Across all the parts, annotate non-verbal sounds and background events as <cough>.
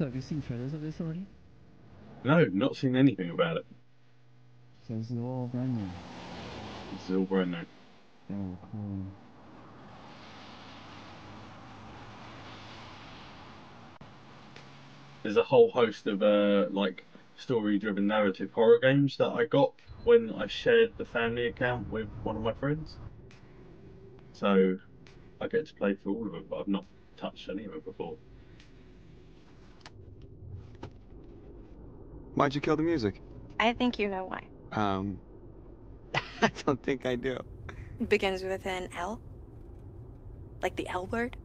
So have you seen trailers of this already? No, not seen anything about it. So this is all brand new. This is all brand new. Oh, cool. There's a whole host of uh, like story-driven narrative horror games that I got when I shared the family account with one of my friends. So I get to play through all of them, but I've not touched any of them before. Why'd you kill the music? I think you know why. Um, <laughs> I don't think I do. Begins with an L. Like the L word.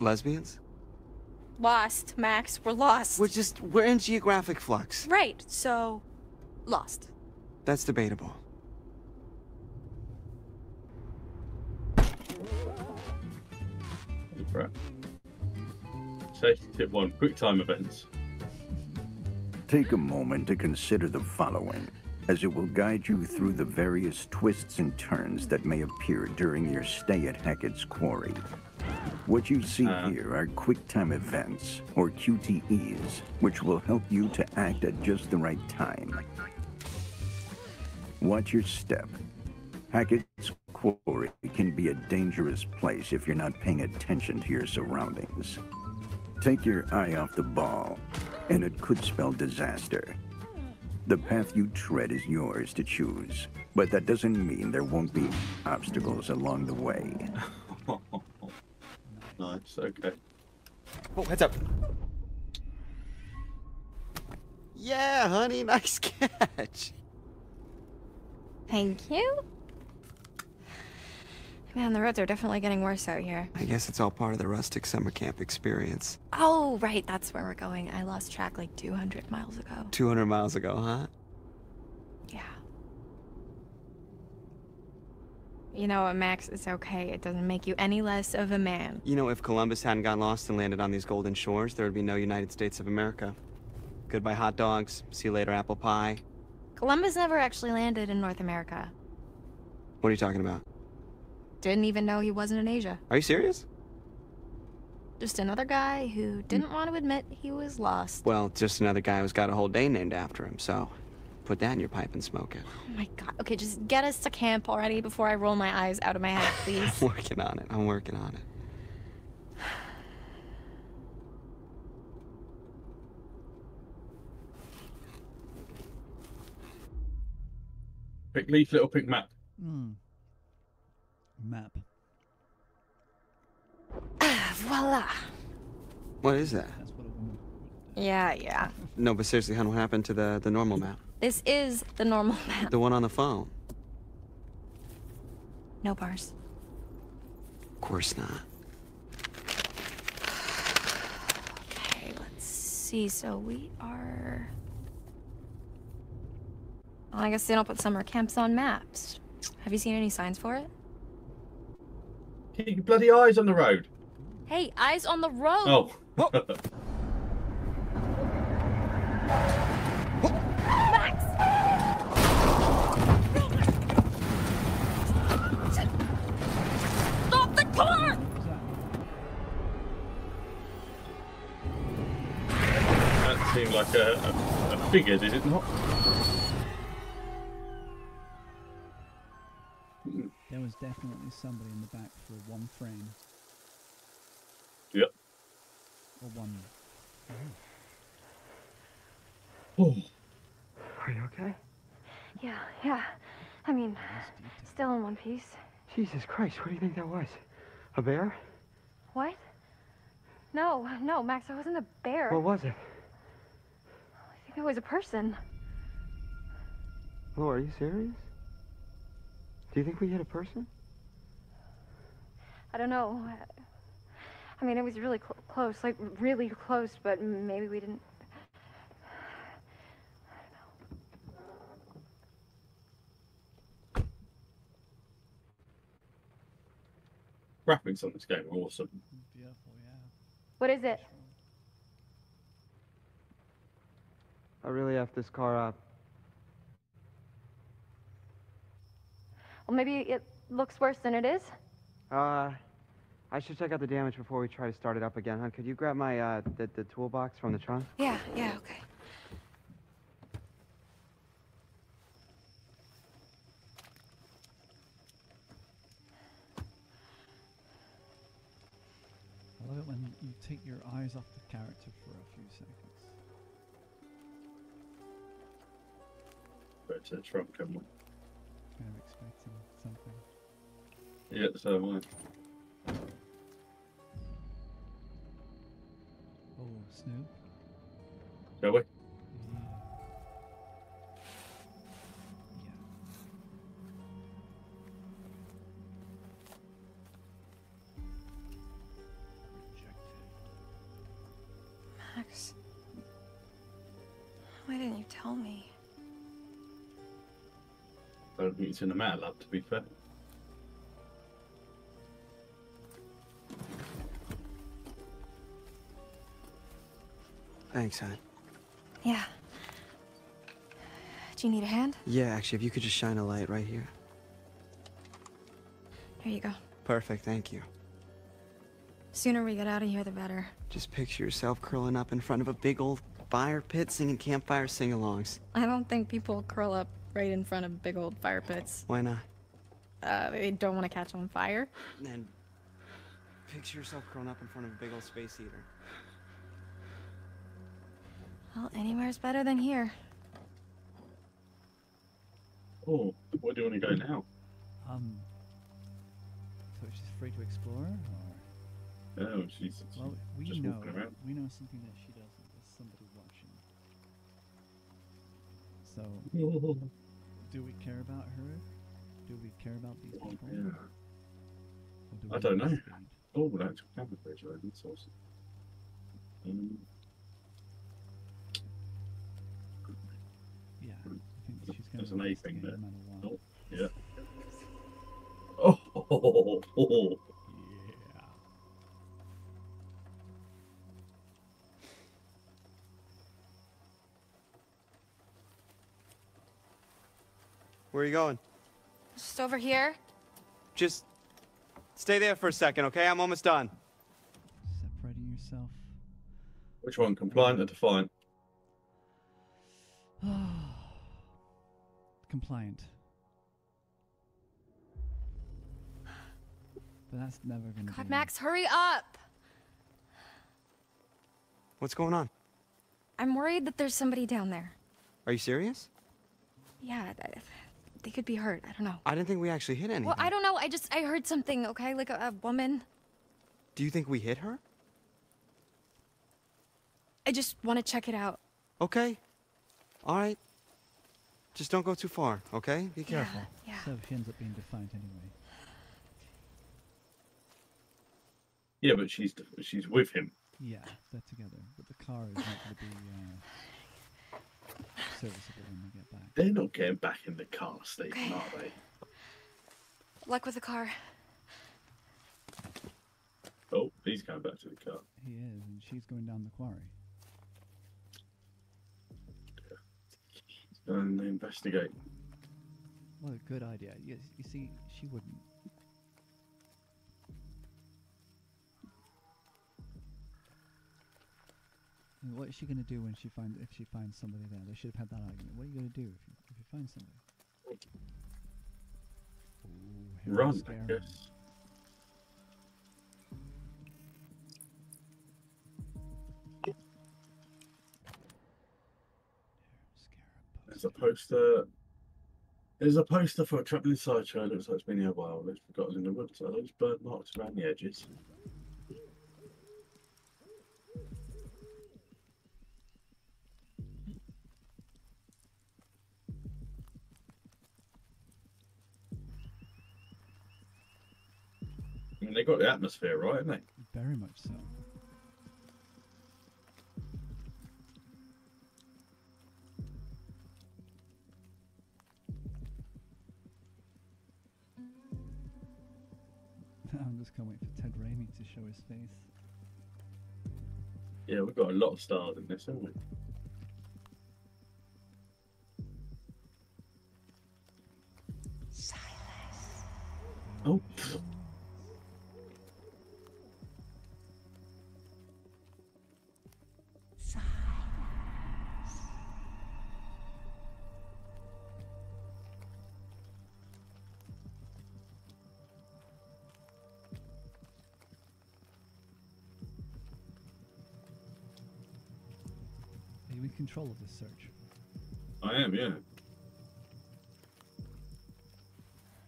Lesbians? Lost, Max. We're lost. We're just, we're in geographic flux. Right, so. Lost. That's debatable. Right. Safety tip one: quick time events. Take a moment to consider the following, as it will guide you through the various twists and turns that may appear during your stay at Hackett's Quarry. What you see Uh. here are quick time events, or QTEs, which will help you to act at just the right time. Watch your step. Hackett's Quarry can be a dangerous place if you're not paying attention to your surroundings. Take your eye off the ball, and it could spell disaster. The path you tread is yours to choose, but that doesn't mean there won't be obstacles along the way. <laughs> nice. Okay. Oh, heads up. Yeah, honey, <laughs> nice catch. Thank you. Man, the roads are definitely getting worse out here. I guess it's all part of the rustic summer camp experience. Oh, right, that's where we're going. I lost track like 200 miles ago. 200 miles ago, huh? Yeah. You know what, Max? It's okay. It doesn't make you any less of a man. You know, if Columbus hadn't got lost and landed on these golden shores, there would be no United States of America. Goodbye hot dogs. See you later apple pie. Columbus never actually landed in North America. What are you talking about? Didn't even know he wasn't in Asia. Are you serious? Just another guy who didn't want to admit he was lost. Well, just another guy who's got a whole day named after him, so put that in your pipe and smoke it. Oh my god. Okay, just get us to camp already before I roll my eyes out of my head, <laughs> please. I'm working on it. I'm working on it. Pick leaf, little pick map. Hmm. Map. Ah, <sighs> Voila. What is that? That's what a woman Yeah, yeah. No, but seriously, hon, what happened to the, the normal map? This is the normal <laughs> map. The one on the phone? No bars. Of course not. Okay, let's see. So we are. Well, I guess they don't put summer camps on maps. Have you seen any signs for it? Keep your bloody eyes on the road. Hey, eyes on the road! Oh. Max! Stop the car! that seemed like a, a, a figure, did it not? Was definitely somebody in the back for one frame. Yep. Or one. Oh. Are you okay? Yeah, yeah. I mean, still in one piece. Jesus Christ, what do you think that was? A bear? What? No, no, Max, I wasn't a bear. What was it? I think it was a person. Laura, are you serious? Do you think we hit a person? I don't know. I mean, it was really cl- close, like really close, but maybe we didn't. Graphics on this game are awesome. Beautiful, yeah. What is it? I really effed this car up. Well, maybe it looks worse than it is. Uh, I should check out the damage before we try to start it up again, huh? Could you grab my, uh, the, the toolbox from the trunk? Yeah, yeah, okay. I love it when you take your eyes off the character for a few seconds. But to the trunk, am I? Kind of expecting something. Yeah, so am I. Oh, Snoop. Shall we? I it's in the matter lab, to be fair. Thanks, hon. Yeah. Do you need a hand? Yeah, actually, if you could just shine a light right here. Here you go. Perfect, thank you. Sooner we get out of here, the better. Just picture yourself curling up in front of a big old fire pit singing campfire sing-alongs. I don't think people curl up right in front of big old fire pits. Why not? Uh, they don't want to catch on fire. And picture yourself curling up in front of a big old space heater. Well, anywhere's better than here. Oh, where do you want to go now? Um. So she's free to explore, or Oh, she's well, we just know walking around. we know something that she doesn't. There's somebody watching. So, <laughs> do we care about her? Do we care about these Oh, people? yeah. Do I don't know. Oh, that's camera footage. I didn't source it. Um, Yeah, I think she's going There's an A thing there. no. Oh. yeah. Oh, <laughs> oh, oh, Where are you going? Just over here. Just stay there for a second, okay? I'm almost done. Separating yourself. Which one? Compliant or defiant? <sighs> Compliant. But that's never going to God, be. Max, hurry up! What's going on? I'm worried that there's somebody down there. Are you serious? Yeah, th- they could be hurt. I don't know. I didn't think we actually hit anything. Well, I don't know. I just I heard something. Okay, like a, a woman. Do you think we hit her? I just want to check it out. Okay. All right. Just don't go too far, okay? Be careful. Yeah. So she ends up being defiant anyway. Yeah, but she's she's with him. Yeah, they're together. But the car is not going to be uh, serviceable when they get back. They're not getting back in the car, Stephen, Okay. are they? Luck with the car. Oh, he's going back to the car. He is, and she's going down the quarry. And they investigate. What a good idea. You, you see, she wouldn't. What is she gonna do when she finds if she finds somebody there? They should have had that argument. What are you gonna do if you if you find somebody? Ooh, Run, scare I 'em. guess. There's a poster. poster. There's a poster for a trapped in sideshow. Looks like it's been here a while. It's forgotten in the woods. Are those bird marks around the edges? I mean, they got the atmosphere right, haven't they? Very much so. <laughs> I'm just can't wait for Ted Raimi to show his face. Yeah, we've got a lot of stars in this, haven't we? Oh, control of this search? I am, yeah.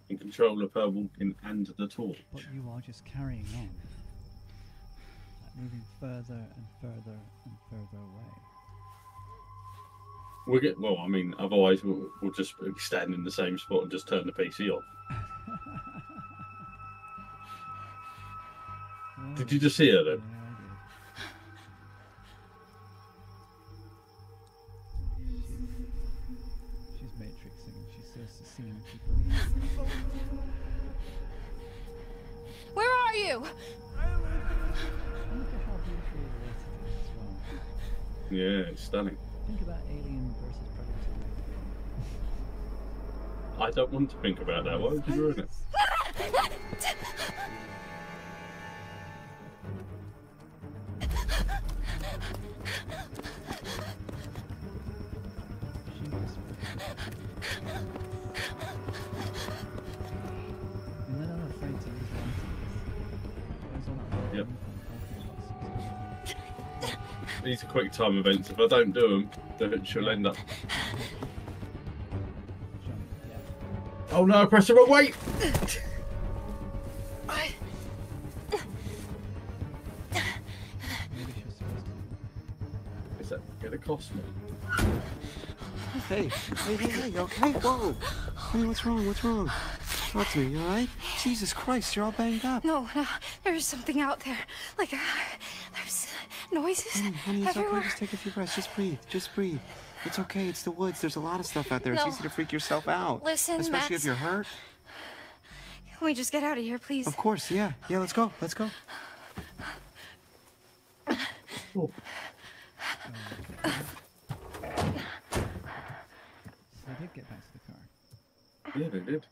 In control of her walking and the torch. But you are just carrying on. Like moving further and further and further away. We'll get well. I mean, otherwise we'll, we'll just stand in the same spot and just turn the PC off. <laughs> Did you just see her then? I says to seeing people. <laughs> Where are you? Look at how beautifully lit it is as well. Yeah, it's stunning. Think about Alien versus Predator. I don't want to think about that. Why would you ruin it? <laughs> These are quick time events. If I don't do them, then she'll end up. Oh no! I pressed the wrong way. Maybe she was supposed to. Is that gonna cost me? Hey, hey, hey, hey, you okay? Whoa. Honey, what's wrong? What's wrong? Talk to me, you alright? Jesus Christ, you're all banged up. No, no, there's something out there. Like, uh, there's noises Honey, honey, it's everywhere. okay. Just take a few breaths. Just breathe. Just breathe. It's okay. It's the woods. There's a lot of stuff out there. It's easy to freak yourself out. Listen, Especially Max. if you're hurt. Can we just get out of here, please? Of course, yeah. Yeah, let's go. Let's go. Oh. So they did get back to the car. Yeah, they did.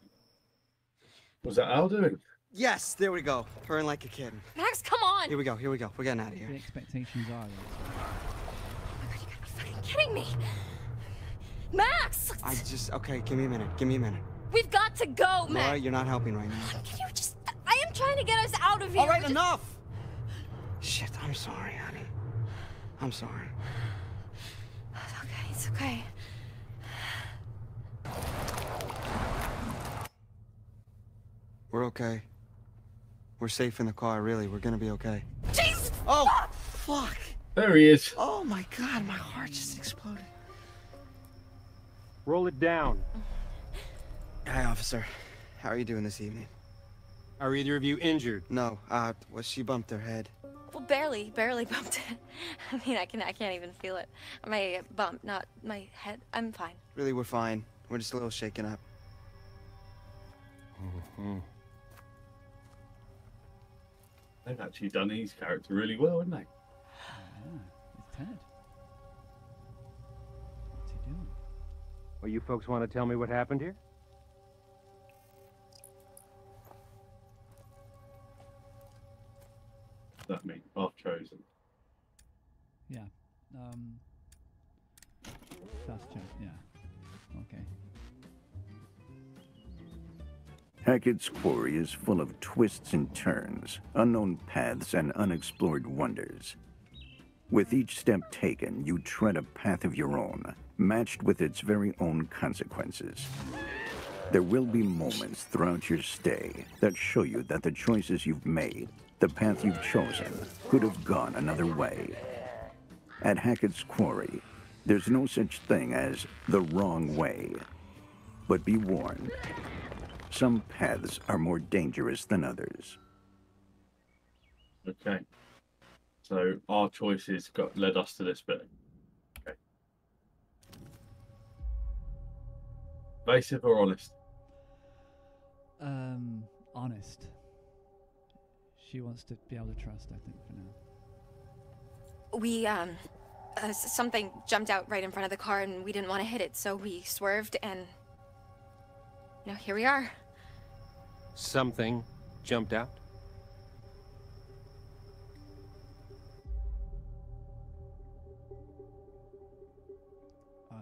Was that Al doing? Yes, there we go. Purring like a kid. Max, come on! Here we go. Here we go. We're getting out of The here. expectations are that Oh my God, you gotta be fucking kidding me! Max! I just okay. Give me a minute. Give me a minute. We've got to go, Laura, Max! you're not helping right now. Can you just. I am trying to get us out of here. All right, Just- enough. Shit, I'm sorry, honey. I'm sorry. It's okay, it's okay. We're okay. We're safe in the car. Really, we're gonna be okay. Jesus! Oh, fuck. There he is. Oh my god, my heart just exploded. Roll it down. Hi, officer. How are you doing this evening? Are either of you injured? No, uh, well, she bumped her head. Well, barely, barely <laughs> bumped it. I mean, I can, I can't even feel it. My bump, not my head. I'm fine. Really, we're fine. We're just a little shaken up. They've actually done his character really well, haven't they? Yeah, it's Ted. What's he doing? Well, you folks want to tell me what happened here? That means I've chosen. Yeah. Um. Fast check. Yeah. Okay. Hackett's Quarry is full of twists and turns, unknown paths, and unexplored wonders. With each step taken, you tread a path of your own, matched with its very own consequences. There will be moments throughout your stay that show you that the choices you've made, the path you've chosen, could have gone another way. At Hackett's Quarry, there's no such thing as the wrong way. But be warned, some paths are more dangerous than others. Okay. So our choices got led us to this bit. Okay. Evasive or honest? Um. Honest. She wants to be able to trust. I think for now. We, um, uh, something jumped out right in front of the car and we didn't want to hit it, so we swerved and. You know, here we are. Something jumped out? Um.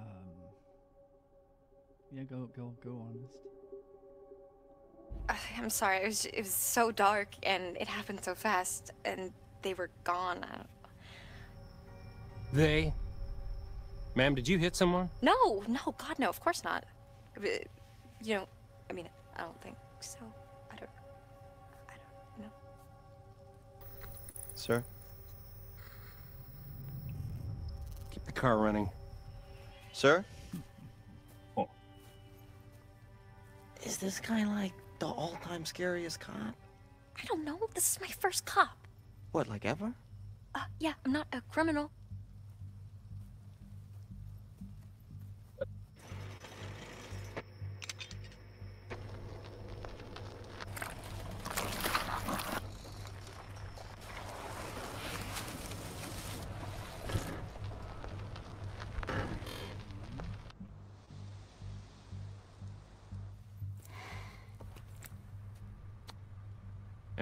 Yeah. Go. Go. Go. Honest. I'm sorry, it was, it was so dark and it happened so fast and they were gone. They? Ma'am, did you hit someone? No, no, God, no, of course not. Uh, You know, I mean, I don't think so. Sir? Keep the car running. Sir? Oh. Is this guy like the all-time scariest cop? I don't know. This is my first cop. What, like ever? Uh, yeah, I'm not a criminal.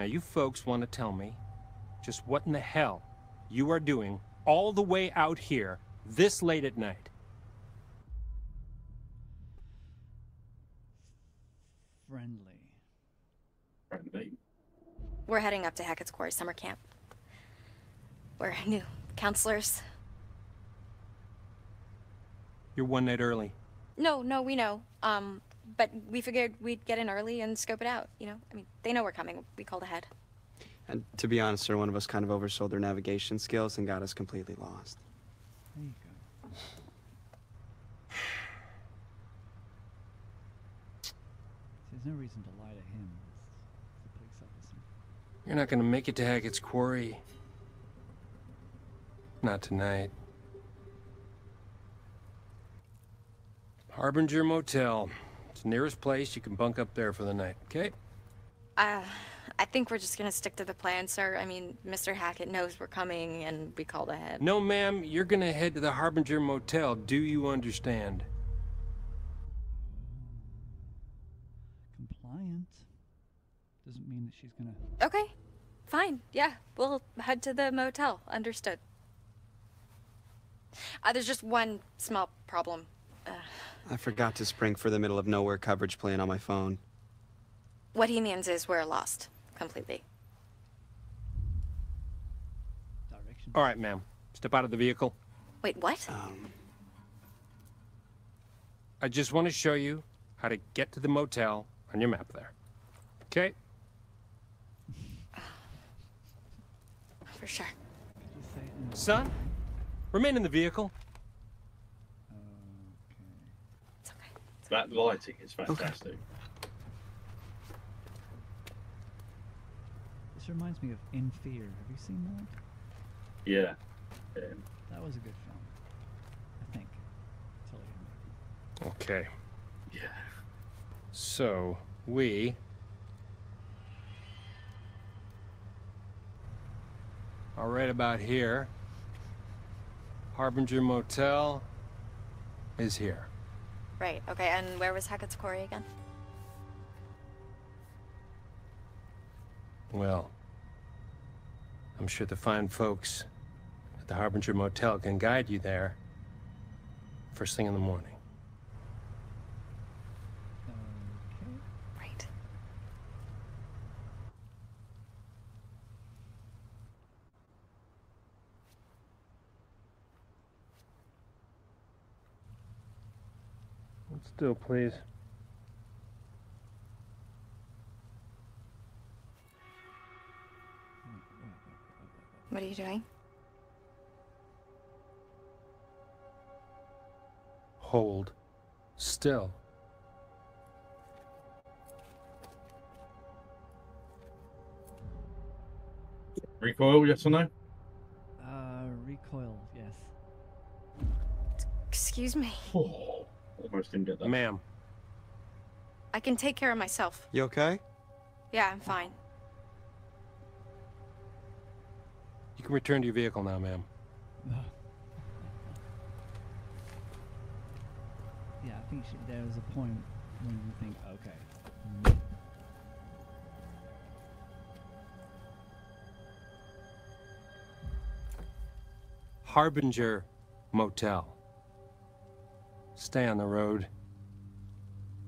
You folks want to tell me just what in the hell you are doing all the way out here this late at night. Friendly. Friendly. We're heading up to Hackett's Quarry summer camp. We're new counselors. You're one night early. No, no, we know. Um, but we figured we'd get in early and scope it out. You know, I mean, they know we're coming. We called ahead. And to be honest, sir, one of us kind of oversold their navigation skills and got us completely lost. There you go. There's no reason to lie to him. He's the police officer. You're not gonna make it to Hackett's Quarry. Not tonight. Harbinger Motel. It's the nearest place you can bunk up there for the night, okay? Uh, I think we're just gonna stick to the plan, sir. I mean, Mr. Hackett knows we're coming, and we called ahead. No, ma'am, you're gonna head to the Harbinger Motel. Do you understand? Compliant doesn't mean that she's gonna. Okay, fine. Yeah, we'll head to the motel. Understood. Uh, there's just one small problem. Uh, I forgot to spring for the middle of nowhere coverage plan on my phone. what he means is we're lost completely. Direction. All right, ma'am. Step out of the vehicle. Wait, what? Um, I just want to show you how to get to the motel on your map there. Okay? For sure. Could you say it in a- Son, remain in the vehicle. Okay. It's okay. That lighting is fantastic. This reminds me of In Fear. Have you seen that? Yeah. yeah. That was a good film. I think. Tell. Okay. Yeah. So, we are right about here. Harbinger Motel is here. Right. Okay. And where was Hackett's Quarry again? Well, I'm sure the fine folks at the Harbinger Motel can guide you there first thing in the morning. Okay. Right. Hold still, please. What are you doing? Hold still. Recoil, yes or no? Uh, recoil. Yes. Excuse me. Oh, almost didn't get that. Ma'am, I can take care of myself. you okay? Yeah, I'm fine. you can return to your vehicle now, ma'am. Yeah, I think she, there was a point when you think, okay. Harbinger Motel. Stay on the road.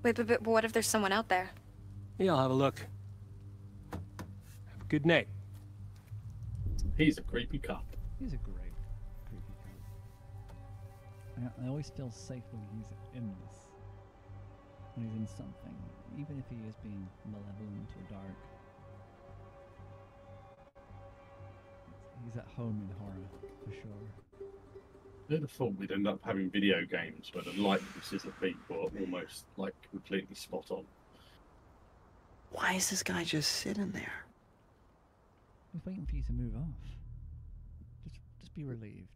Wait, but, but what if there's someone out there? Yeah, I'll have a look. Have a good night. He's a creepy cop. He's a great creepy I, I always feel safe when he's in this. When he's in something, even if he is being malevolent or dark. He's at home in horror, for sure. Who'd have thought we'd end up having video games where the likenesses of people are almost like completely spot on? Why is this guy just sitting there? He's waiting for you to move off. Just, just be relieved.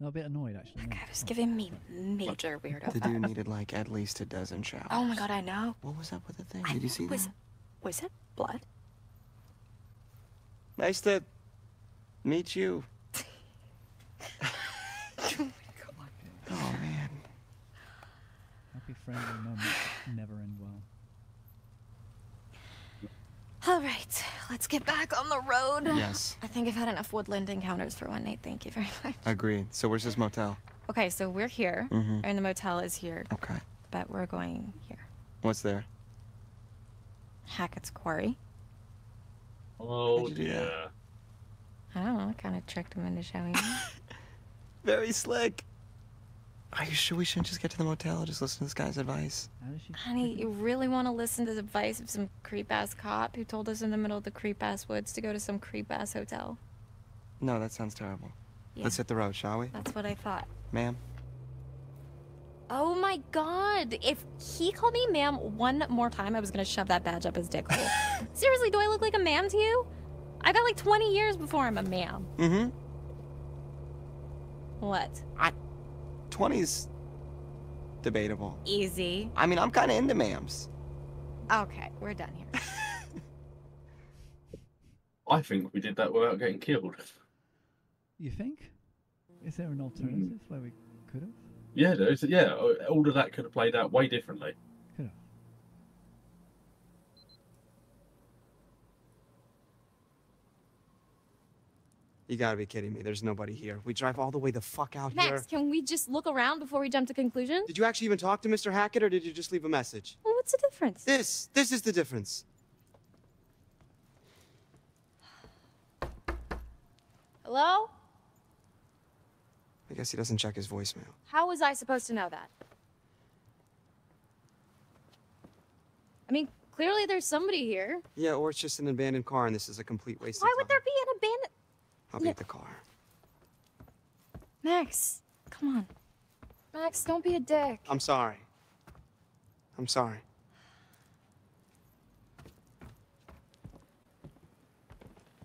No, a bit annoyed actually. That guy was oh. giving me major weirdo <laughs> The dude needed like at least a dozen showers. Oh my god, I know. What was up with the thing? I Did you see was, that? Was it blood? Nice to meet you. <laughs> Oh man. Happy friendly moments never end well. All right, let's get back on the road. Yes. I think I've had enough woodland encounters for one night. Thank you very much. Agreed. So where's this motel? Okay, so we're here, Mhm. and the motel is here, Okay. but we're going here. What's there? Hackett's Quarry. Oh How'd you do that? dear. I don't know. I kind of tricked him into showing me. <laughs> Very slick. Are you sure we shouldn't just get to the motel? Just listen to this guy's advice. How does she? Honey, you really want to listen to the advice of some creep ass cop who told us in the middle of the creep ass woods to go to some creep ass hotel? No, that sounds terrible. Yeah, Let's hit the road, shall we? that's what I thought. Ma'am? Oh my god! If he called me ma'am one more time, I was gonna shove that badge up his dick hole. <laughs> Seriously, do I look like a ma'am to you? I got like 20 years before I'm a ma'am. Mm-hmm. What? 20's debatable. Easy. I mean, I'm kind of into ma'ams. Okay, we're done here. I think we did that without getting killed. You think? Is there an alternative hmm. where we could have? Yeah, there's yeah. Uh, all of that could have played out way differently. You gotta be kidding me. There's nobody here. We drive all the way the fuck out here. Max, can we just look around before we jump to conclusions? Did you actually even talk to Mr. Hackett or did you just leave a message? Well, what's the difference? This, this is the difference. Hello? I guess he doesn't check his voicemail. How was I supposed to know that? I mean, clearly there's somebody here. Yeah, or it's just an abandoned car and this is a complete waste Why would there be an abandoned? I'll beat the car. Max, come on. Max, don't be a dick. I'm sorry. I'm sorry.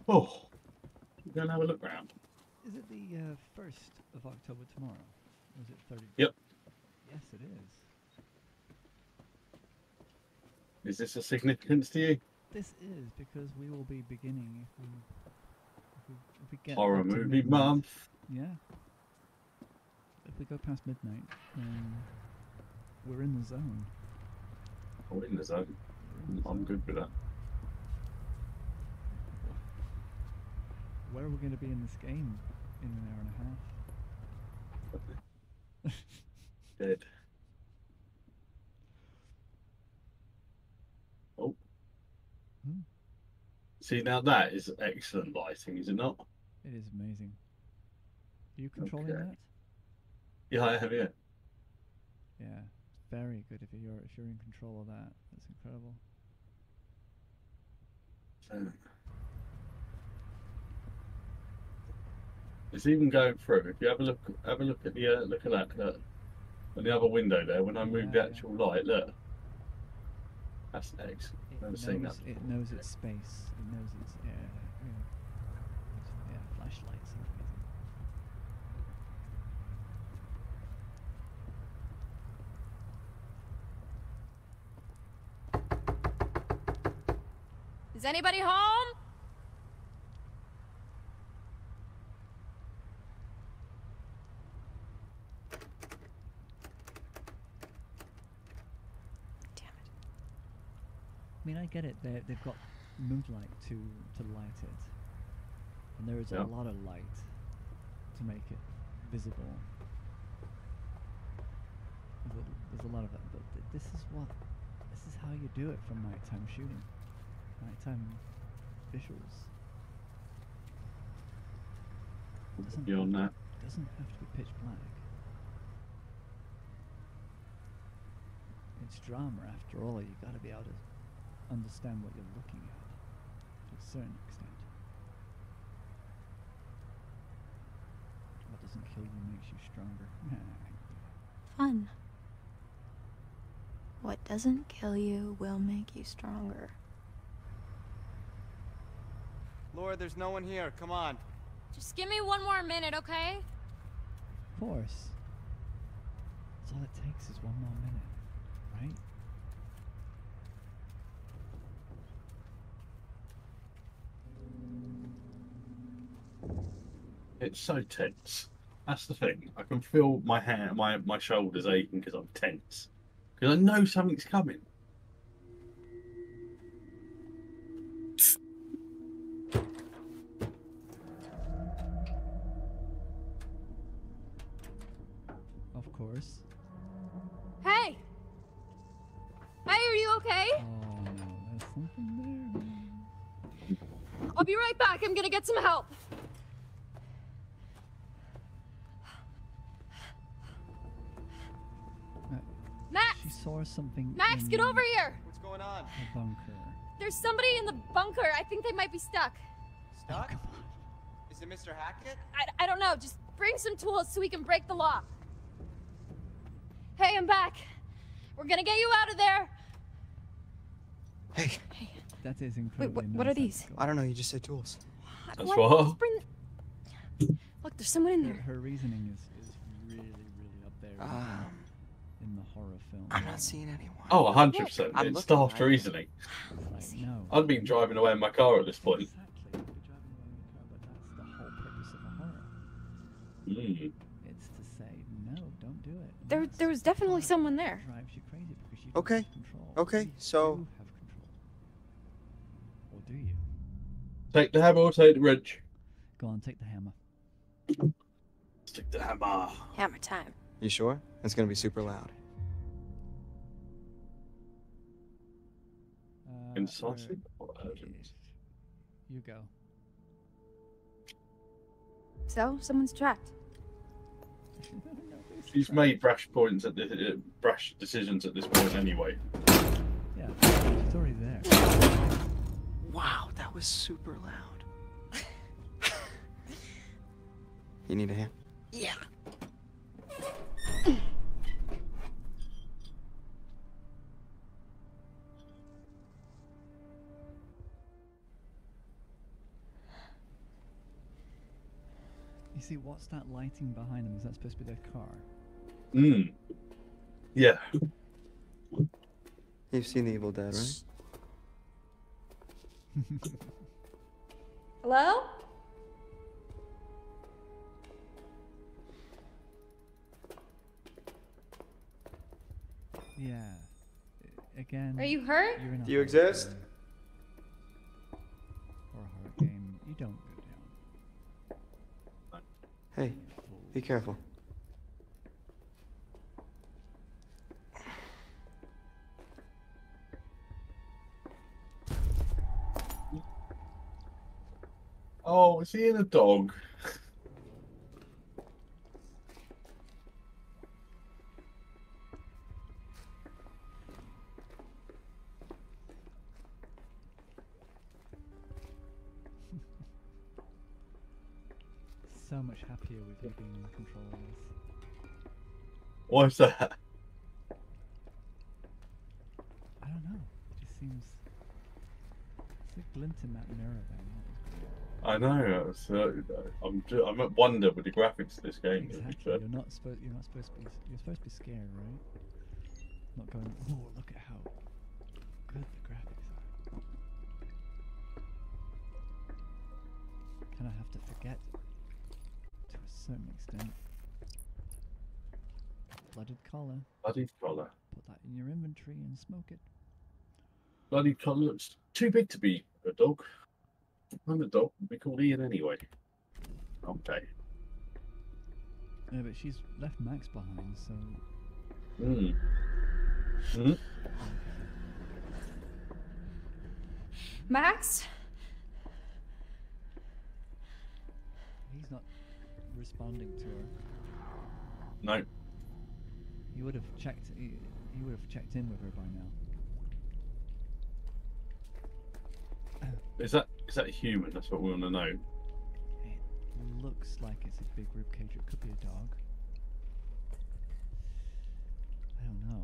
Oh, we're gonna have a look around. Is it the uh, first of October tomorrow? Or is it thirty? Yep. Yes, it is. Is this a significance to you? This is because we will be beginning if we if we, get Horror movie midnight. month. Yeah. If we go past midnight, then we're in the zone. Oh, in the zone. In the I'm zone. good with that. Where are we going to be in this game in an hour and a half? <laughs> Dead. Oh. Hmm. See, now that is excellent lighting, is it not? It is amazing. Are you controlling Okay. that? Yeah, I have, yeah. Yeah, very good if you're if you're in control of that. That's incredible. Um, It's even going through. If you have a look, have a look at the uh, look at that look, on the other window there. When I move the Yeah, yeah. actual light, look. That's excellent. It Never knows, seen that. It knows its space. It knows its yeah, yeah. It's, yeah flashlights. are amazing. Is anybody home? Damn it. I mean, I get it. They they've got moonlight to to light it, and there is Yeah. a lot of light to make it visible. There's a, lot of it, but th- this is what this is how you do it from nighttime shooting, nighttime visuals. Doesn't Beyond that. Doesn't have to be pitch black. It's drama after all. You got to be able to understand what you're looking at to a certain extent. What doesn't kill you makes you stronger. <laughs> Fun. What doesn't kill you will make you stronger. Laura, there's no one here. Come on. Just give me one more minute, okay? Of course. That's all it takes is one more minute, right? It's so tense. That's the thing. I can feel my hand, my my shoulders aching because I'm tense. Because I know something's coming. Something. Max, in get over here! What's going on? The bunker. There's somebody in the bunker. I think they might be stuck. Stuck? Is it Mr. Hackett? I, I don't know. Just bring some tools so we can break the lock. Hey, I'm back. We're gonna get you out of there. Hey, hey. That is incredible. Wait, incredibly what, what are these? I don't know. You just said tools. That's Why what- don't you just bring... Look, there's someone in there. her reasoning is, is really, really up there isn't Um, in the horror film. I'm not seeing anyone. Oh, 100%. It's looking daft right- reasoning. Like, no. I've been driving away in my car at this point. Exactly. You're driving away in the car, that's the whole purpose of a horror. Mm. It's to say, no, don't do it. And There, there was definitely someone there. drives you crazy because you Okay, don't have control. okay, so- do. Or do you? Take the hammer or take the wrench. Go on, take the hammer. Take the hammer. Hammer time. You sure? It's gonna be super loud. Uh, Incisive where- or urgent? You go. So, someone's trapped. <laughs> She's made brash points at this, uh, brash decisions at this point anyway. Yeah, she's already there. Wow, that was super loud. you need a hand? Yeah. You see, what's that lighting behind them? Is that supposed to be their car? Mm. Yeah. You've seen The Evil Dead, right? Hello? Yeah. Again. Are you hurt? You're in a Do you exist? game. Or a hard game. You don't go down. Hey, be careful. Oh, is he in a dog? Happier with you control of this. Why's that? I don't know. It just seems. It's a glint in that mirror was. I know. It's, uh, I'm ju- I'm at wonder with the graphics of this game. Exactly. You're not supposed. You're not supposed to be. You're supposed to be scared, right? Not going. Oh, look at how good the graphics are. Kind of have to forget, certain extent. Blooded collar. Bloody collar. Put that in your inventory and smoke it. Bloody collar. It's too big to be a dog. I'm a dog. Would be called Ian anyway. Okay. Yeah, but she's left Max behind, so Mm. Mm. Max? he's not responding to her. No. You would have checked. He, he You would have checked in with her by now. Is that is that human? That's what we want to know. It looks like it's a big rib cage. It could be a dog. I don't know.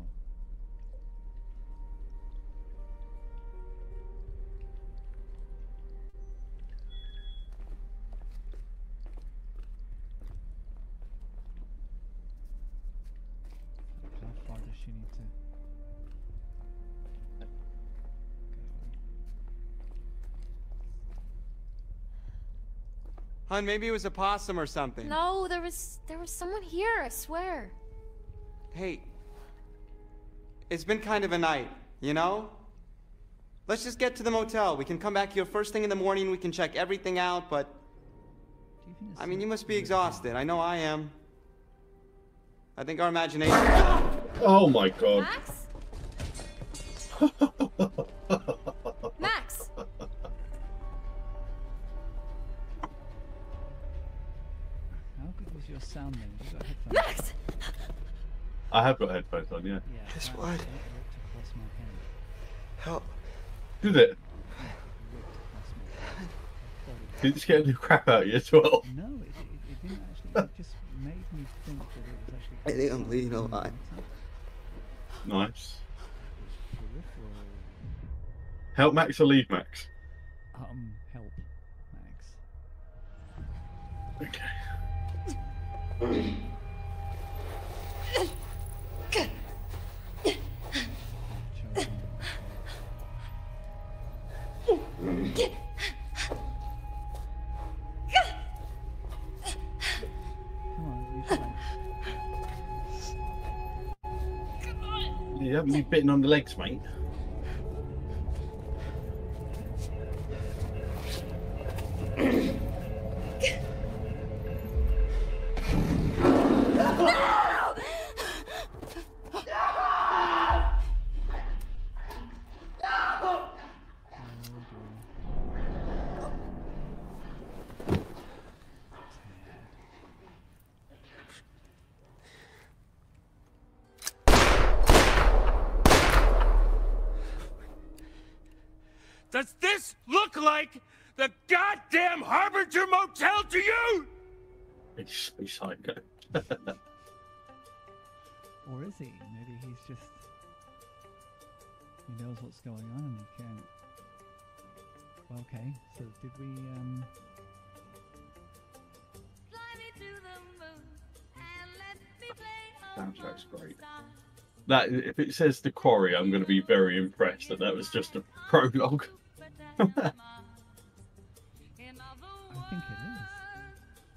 Hun, maybe it was a possum or something. No, there was there was someone here. I swear. Hey, it's been kind of a night, you know? Let's just get to the motel. We can come back here first thing in the morning. We can check everything out, but. Do you think it's I mean, you must be exhausted. I know I am. I think our imagination. Oh my god. Max? Max? <laughs> sound then? Have got headphones? Max! I have got headphones on, yeah. Yeah. Guess that what? ripped across my head. Help. Did it? Ripped across my head. I thought Did it scare the crap out of you as well? No, it, it, it didn't actually. It just made me think that it was actually. I think I'm bleeding a lot. Nice. Help Max or leave Max? Um, help, Max. Okay. You haven't been bitten on the legs, mate. Did we, um. Soundtrack's great. That if it says the quarry, I'm going to be very impressed that that was just a prologue. <laughs> I think it is.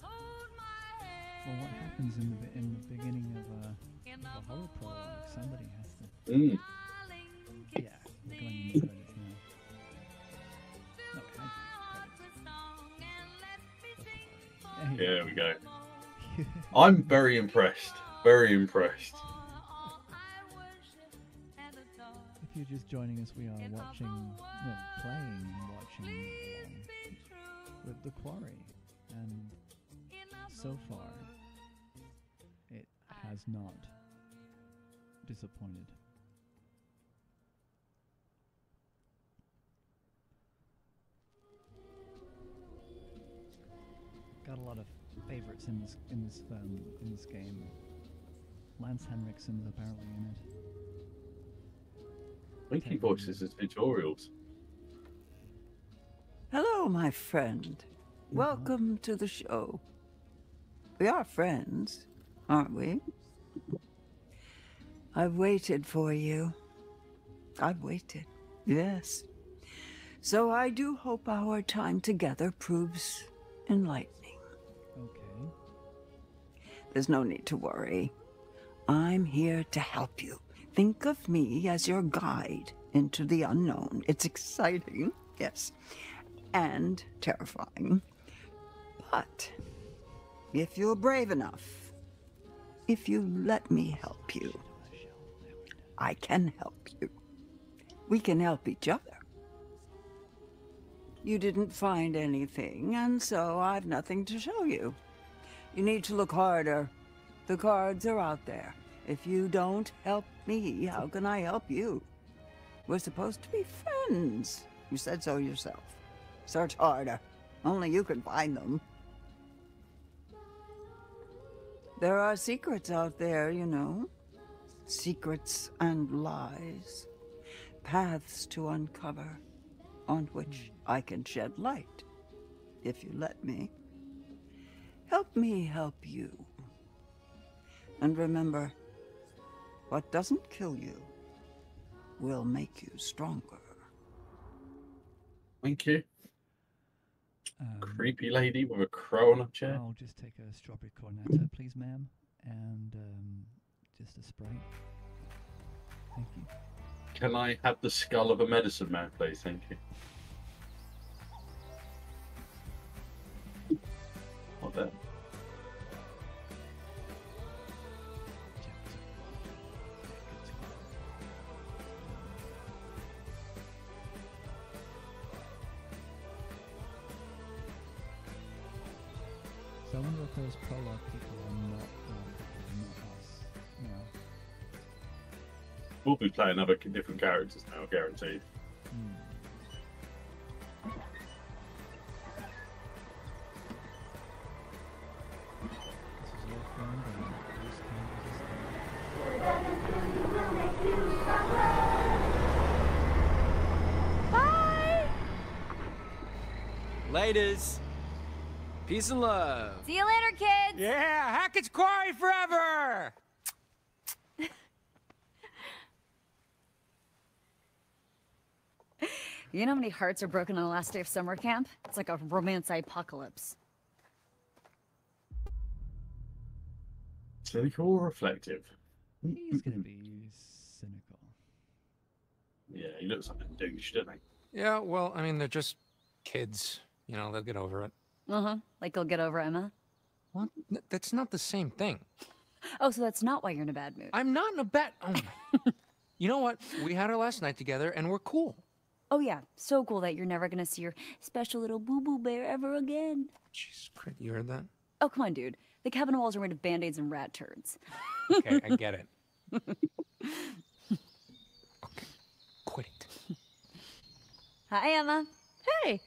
Well, what happens in the in the beginning of a, of a horror prologue? Somebody has to. Mm. I- There we go. <laughs> I'm very impressed. Very impressed. If you're just joining us, we are watching, well, playing and watching along with The Quarry. And so far, it has not disappointed. I've got a lot of favorites in this in this um, in this game. Lance Henriksen's apparently in it. Winky voices as tutorials. Hello, my friend. Welcome to the show. We are friends, aren't we? I've waited for you. I've waited, yes. So I do hope our time together proves enlightening. There's no need to worry. I'm here to help you. Think of me as your guide into the unknown. It's exciting, yes, and terrifying. But if you're brave enough, if you let me help you, I can help you. We can help each other. You didn't find anything, and so I've nothing to show you. You need to look harder. The cards are out there. If you don't help me, how can I help you? We're supposed to be friends. You said so yourself. Search harder. Only you can find them. There are secrets out there, you know. Secrets and lies. Paths to uncover, on which I can shed light, if you let me. Help me help you. And remember, what doesn't kill you will make you stronger. Thank you. Um, Creepy lady with a crow on a chair. I'll just take a strawberry cornetto, please, ma'am, and um, just a sprite. Thank you. Can I have the skull of a medicine man, please? Thank you. Not. So I wonder if those prologue people are not, um, not us. You. We'll be playing other different characters now, guaranteed. Hmm. Ladies, peace and love. See you later, kids! Yeah, Hackett's Quarry forever! <laughs> You know how many hearts are broken on the last day of summer camp? It's like a romance apocalypse. Cynical or reflective? He's gonna be cynical. Yeah, he looks like a douche, doesn't he? Yeah, well, I mean, they're just kids. You know, they'll get over it. Uh huh. Like they'll get over Emma. What? N- That's not the same thing. <laughs> Oh, so that's not why you're in a bad mood. I'm not in a bad. Oh my. <laughs> you know what? We had our last night together, and we're cool. Oh yeah, so cool that you're never gonna see your special little boo boo bear ever again. Jesus Christ, you heard that? Oh come on, dude. The cabin walls are made of band-aids and rat turds. <laughs> Okay, I get it. okay, quit it. Hi, Emma. Hey!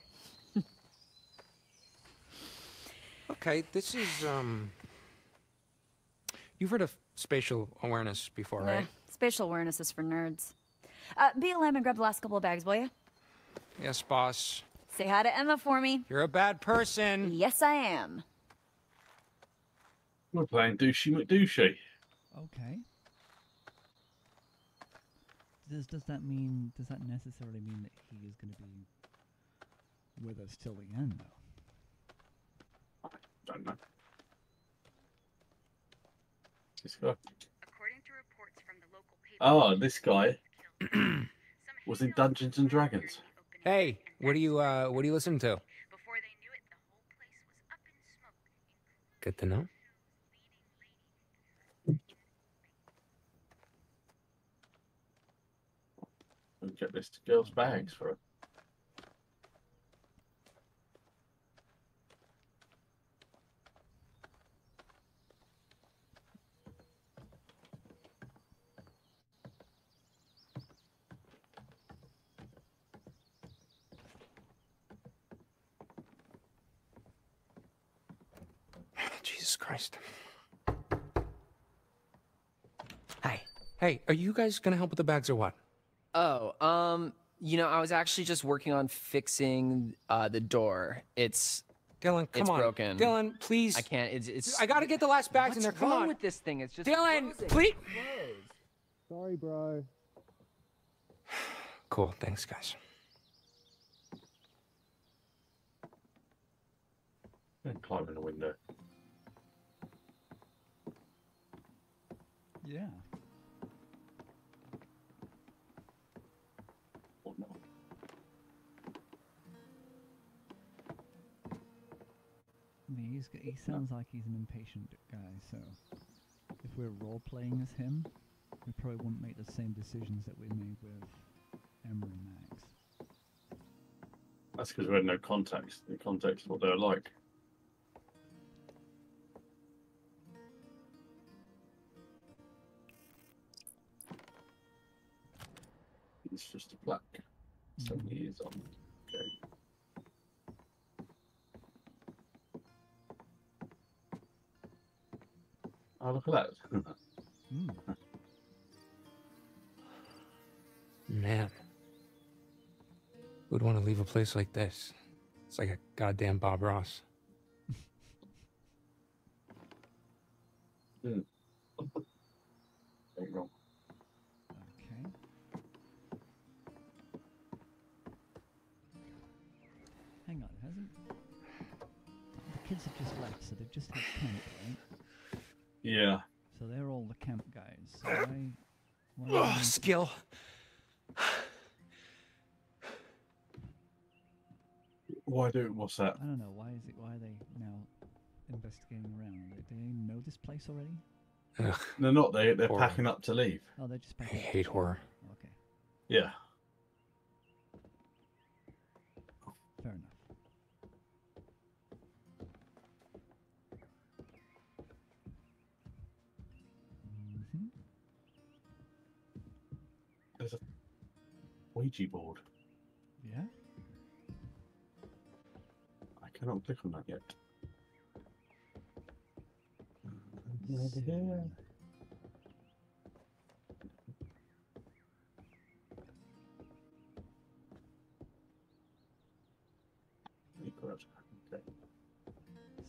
Okay, this is um. You've heard of spatial awareness before, Yeah, right? spatial awareness is for nerds. Uh, be a lamb and grab the last couple of bags, will you? Yes, boss. Say hi to Emma for me. You're a bad person. Yes, I am. We're playing Douchey McDouchey. Okay. Does does that mean does that necessarily mean that he is going to be with us till the end though? Don't know. This guy. Oh, this guy was in Dungeons and Dragons. Hey, what are you uh what do you listen to? Good to know. And get this to girl's bags for her. Jesus Christ. Hi. Hey, are you guys gonna help with the bags or what? Oh, um, you know, I was actually just working on fixing uh, the door. It's Dylan, come it's on. broken. Dylan, please. I can't. It's it's. I gotta get the last bags in there. Come wrong on. with this thing? It's just Dylan, frozen. please. Sorry, bro. Cool. Thanks, guys. And climb in the window. Yeah. Oh, or not. I mean, he's, he sounds like he's an impatient guy, so if we're role playing as him, we probably wouldn't make the same decisions that we made with Emma and Max. That's because we had no context. The context of what they're like. It's just a plaque. Seven years on. Okay. Oh, look at that. Mm. Man. Who'd want to leave a place like this? It's like a goddamn Bob Ross. Hmm. Yeah. So they're all the camp guys. So why? why do Ugh, skill. Why do what's that? I don't know. Why is it? Why are they now investigating around? Do they know this place already? Ugh, They're not. They they're Horror. packing up to leave. Oh, they're just packing. I back. hate horror. Oh, okay, Yeah. Ouija board. Yeah. I cannot click on that yet. See. Okay.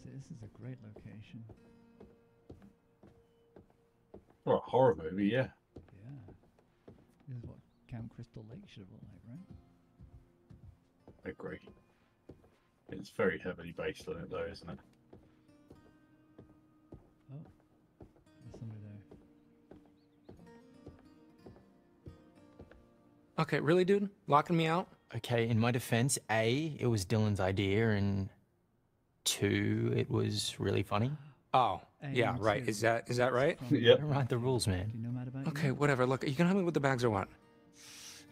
See, this is a great location. For a horror movie. Yeah. This is what Camp Crystal Lake should have looked like, right? I agree. It's very heavily based on it, though, isn't it? Oh, there's somebody there. Okay, really, dude? Locking me out? Okay, in my defense, A, it was Dylan's idea, and two, it was really funny. Oh, A yeah, right. two. Is that is that right? From- Yep. Don't write the rules, man. Do you know about Okay, you? whatever. Look, are you gonna help me with the bags or what?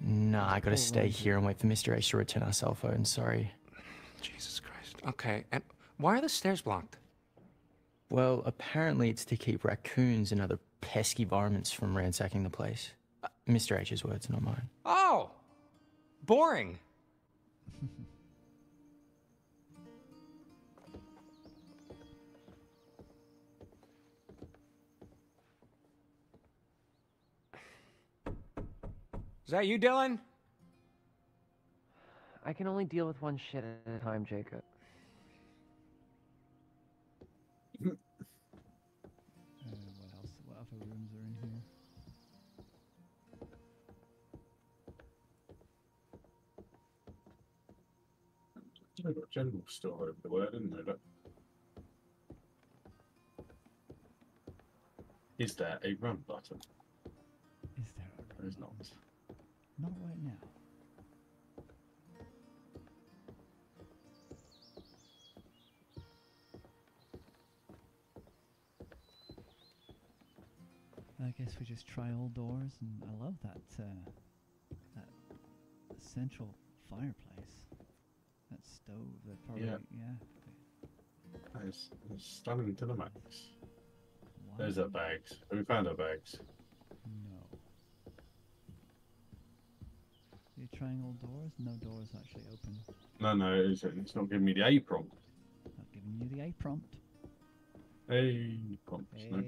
Nah, I gotta stay here and wait for Mr. H to return our cell phone. Sorry. Jesus Christ. Okay, and why are the stairs blocked? Well, apparently it's to keep raccoons and other pesky varmints from ransacking the place. Uh, Mr. H's words, not mine. Oh, boring. <laughs> Is that you, Dylan? I can only deal with one shit at a time, Jacob. Uh, what else? What other rooms are in here? They've got general store over the word, isn't there? Look. Is there a run button? Is there? A There is not. Not right now. I guess we just try all doors, and I love that uh, that central fireplace, that stove. That probably Yeah. yeah. That is stunning to the max. Wow. There's our bags. Have we found our bags? No. You're trying all doors? No doors actually open. No, no, it's, it's not giving me the A prompt. Not giving you the A prompt. A prompt. Hey. No.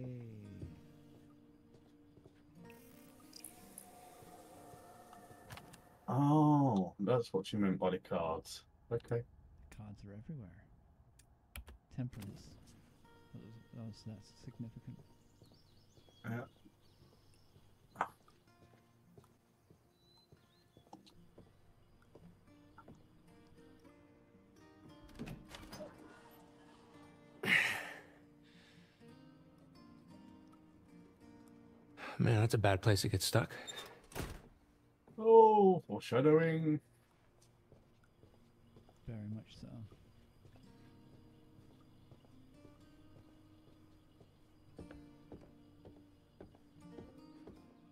Oh, that's what you meant by the cards. Okay. Cards are everywhere. Temperance. That was, that was, that's significant. Yeah. Man, that's a bad place to get stuck. Oh, foreshadowing. Very much so.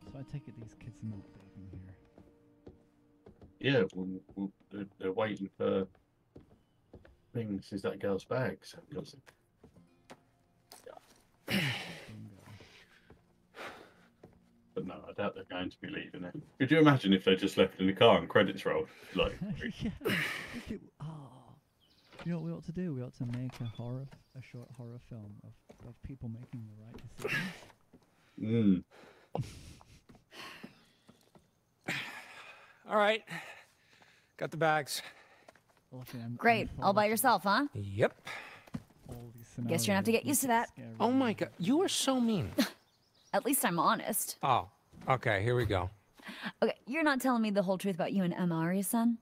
So I take it these kids are not leaving here. Yeah, we we they're, they're waiting for things. Is that girl's bags? <clears throat> Because Bingo. But But no, I doubt they're going to be leaving it. Could you imagine if they just left in the car and credits rolled? Like, <laughs> yeah. <laughs> Oh. You know what we ought to do? We ought to make a horror, a short horror film of, of people making the right decisions. mm. <sighs> All right. Got the bags. Luckily, I'm- I'm Great. All by yourself, huh? Yep. Guess you're gonna have to get used to that. Oh my god, you are so mean. <laughs> At least I'm honest. oh, okay, here we go. Okay, you're not telling me the whole truth about you and Emma, are you, son?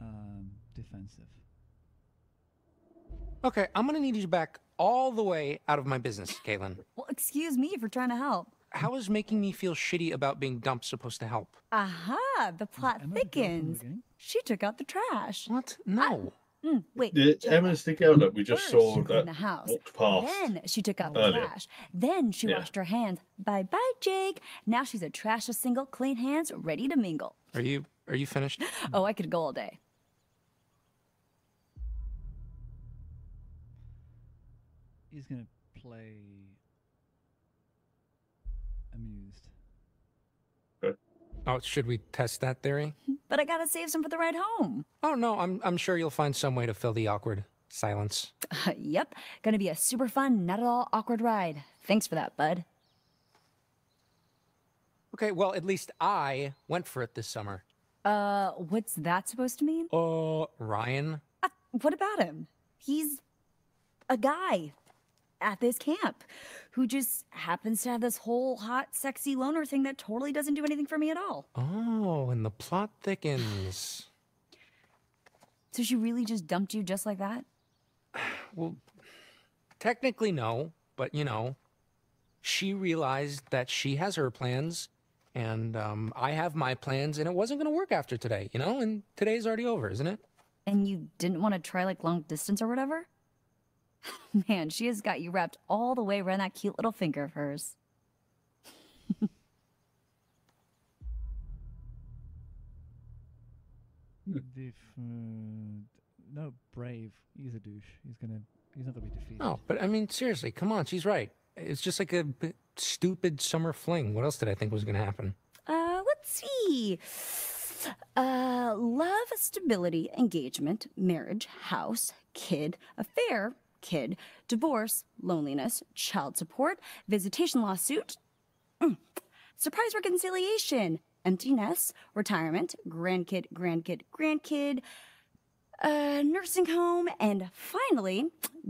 Um, defensive. Okay, I'm gonna need you back all the way out of my business, Kaitlyn. Well, excuse me for trying to help. How is making me feel shitty about being dumped supposed to help? Aha, the plot Emma the girl from the thickens. She took out the trash. What? No. Mm, wait. Yeah, check Emma's the girl that we just saw she cleaned that the house. walked past. Then she took out the earlier. trash. Then she Yeah. washed her hands. Bye bye, Jake. Now she's a trashless single, clean hands, ready to mingle. Are you are you finished? <laughs> Oh, I could go all day. He's gonna play Oh, should we test that theory? But I gotta save some for the ride home. Oh no, I'm I'm sure you'll find some way to fill the awkward silence. <laughs> yep, gonna be a super fun, not at all awkward ride. Thanks for that, bud. Okay, well at least I went for it this summer. Uh, what's that supposed to mean? Uh, Ryan. Uh, what about him? He's a guy at this camp who just happens to have this whole hot, sexy loner thing that totally doesn't do anything for me at all. Oh, and the plot thickens. <sighs> So she really just dumped you just like that? <sighs> Well, technically no, but you know, she realized that she has her plans, and um, I have my plans, and it wasn't going to work after today, you know. And today's already over, isn't it? And you didn't want to try like long distance or whatever? <laughs> Man, she has got you wrapped all the way around that cute little finger of hers. Def- uh, no, brave. He's a douche. He's gonna. He's not gonna be defeated. No, but I mean, seriously, come on, she's right. It's just like a b- stupid summer fling. What else did I think was going to happen? Uh, let's see. Uh, love, stability, engagement, marriage, house, kid, affair, kid, divorce, loneliness, child support, visitation lawsuit, mm, surprise reconciliation, emptiness, retirement, grandkid, grandkid, grandkid, uh, nursing home, and finally,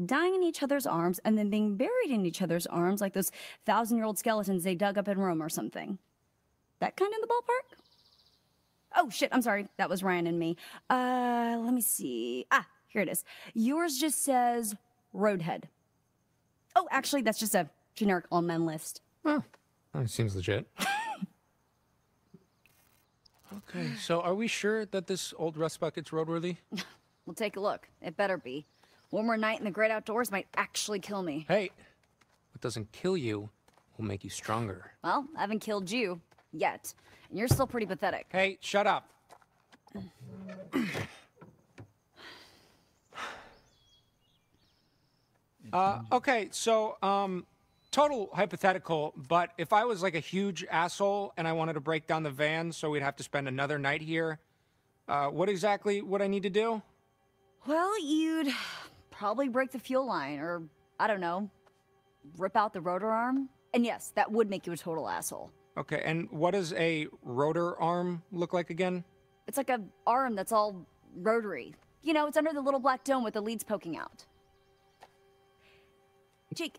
dying in each other's arms and then being buried in each other's arms like those thousand year old skeletons they dug up in Rome or something. That kind in the ballpark? Oh shit, I'm sorry. That was Ryan and me. Uh, let me see. Ah, here it is. Yours just says Roadhead. Oh, actually, that's just a generic all men list. Oh, that seems legit. <laughs> okay, so are we sure that this old rust bucket's roadworthy? <laughs> We'll take a look. It better be. One more night in the great outdoors might actually kill me. Hey, what doesn't kill you will make you stronger. Well, I haven't killed you yet, and you're still pretty pathetic. Hey, shut up. <clears throat> Uh, okay, so um, total hypothetical, but if I was like a huge asshole and I wanted to break down the van so we'd have to spend another night here, uh, what exactly would I need to do? Well, you'd probably break the fuel line, or I don't know, rip out the rotor arm. And yes, that would make you a total asshole. Okay, and what does a rotor arm look like again? It's like a arm that's all rotary. You know, it's under the little black dome with the leads poking out. Jake,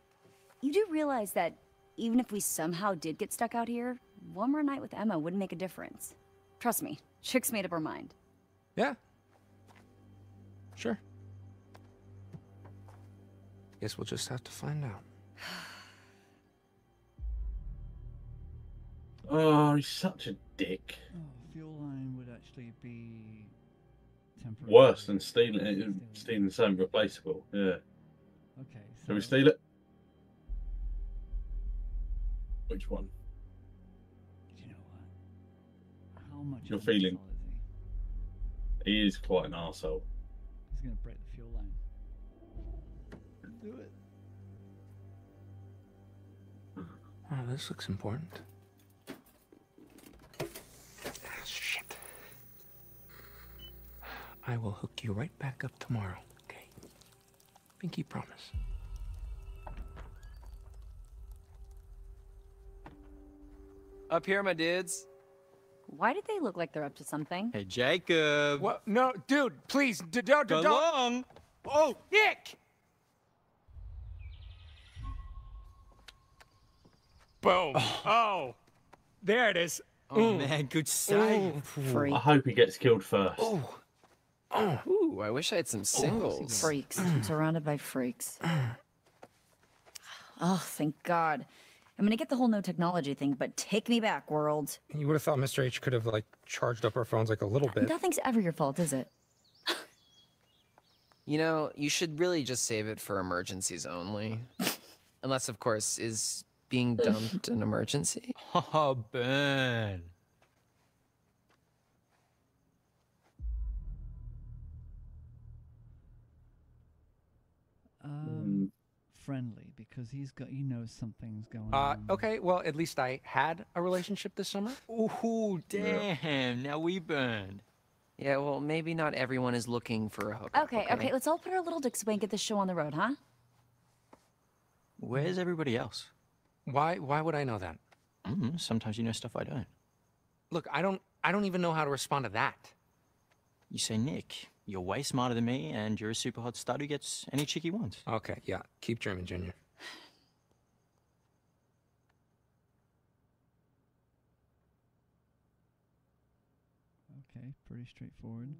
you do realize that even if we somehow did get stuck out here, one more night with Emma wouldn't make a difference. Trust me, Chick's made up her mind. Yeah. Sure. Guess we'll just have to find out. <sighs> Oh, he's such a dick. Oh, fuel line would actually be temporary. Worse than stealing it, stealing something replaceable. Yeah. Okay. Shall we steal it? Which one? Do you know what? How much? You're feeling. asshole is he? He is quite an arsehole. He's gonna break the fuel line. Do it. Oh, this looks important. Ah, Shit. I will hook you right back up tomorrow, okay? Pinky promise. Up here, my dudes. Why did they look like they're up to something? Hey, Jacob. What? No, dude, please, d- don't, Go don't. long. Oh, Nick! Boom. Oh. oh. There it is. Oh, Ooh. man, good save. I hope he gets killed first. Oh. Ooh, I wish I had some singles. Freaks. I'm surrounded by freaks. <clears throat> Oh, thank God. I'm gonna get the whole no technology thing, but take me back, world. You would have thought Mr. H could have, like, charged up our phones, like, a little bit. Nothing's ever your fault, is it? You know, you should really just save it for emergencies only. <laughs> Unless, of course, is being dumped an emergency? <laughs> Oh, burn. Um, friendly because he's got he knows something's going Uh, on. okay, well, at least I had a relationship this summer. Ooh, damn. Now we burned. Yeah, well, maybe not everyone is looking for a hookup. Okay, okay, let's all put our little dicks away and get this show on the road, huh? Where's everybody else? Why? Why would I know that? Mm, sometimes you know stuff I don't. Look, I don't. I don't even know how to respond to that. You say, Nick, you're way smarter than me, and you're a super hot stud who gets any chick he wants. Okay, yeah. Keep dreaming, Junior. Okay, pretty straightforward.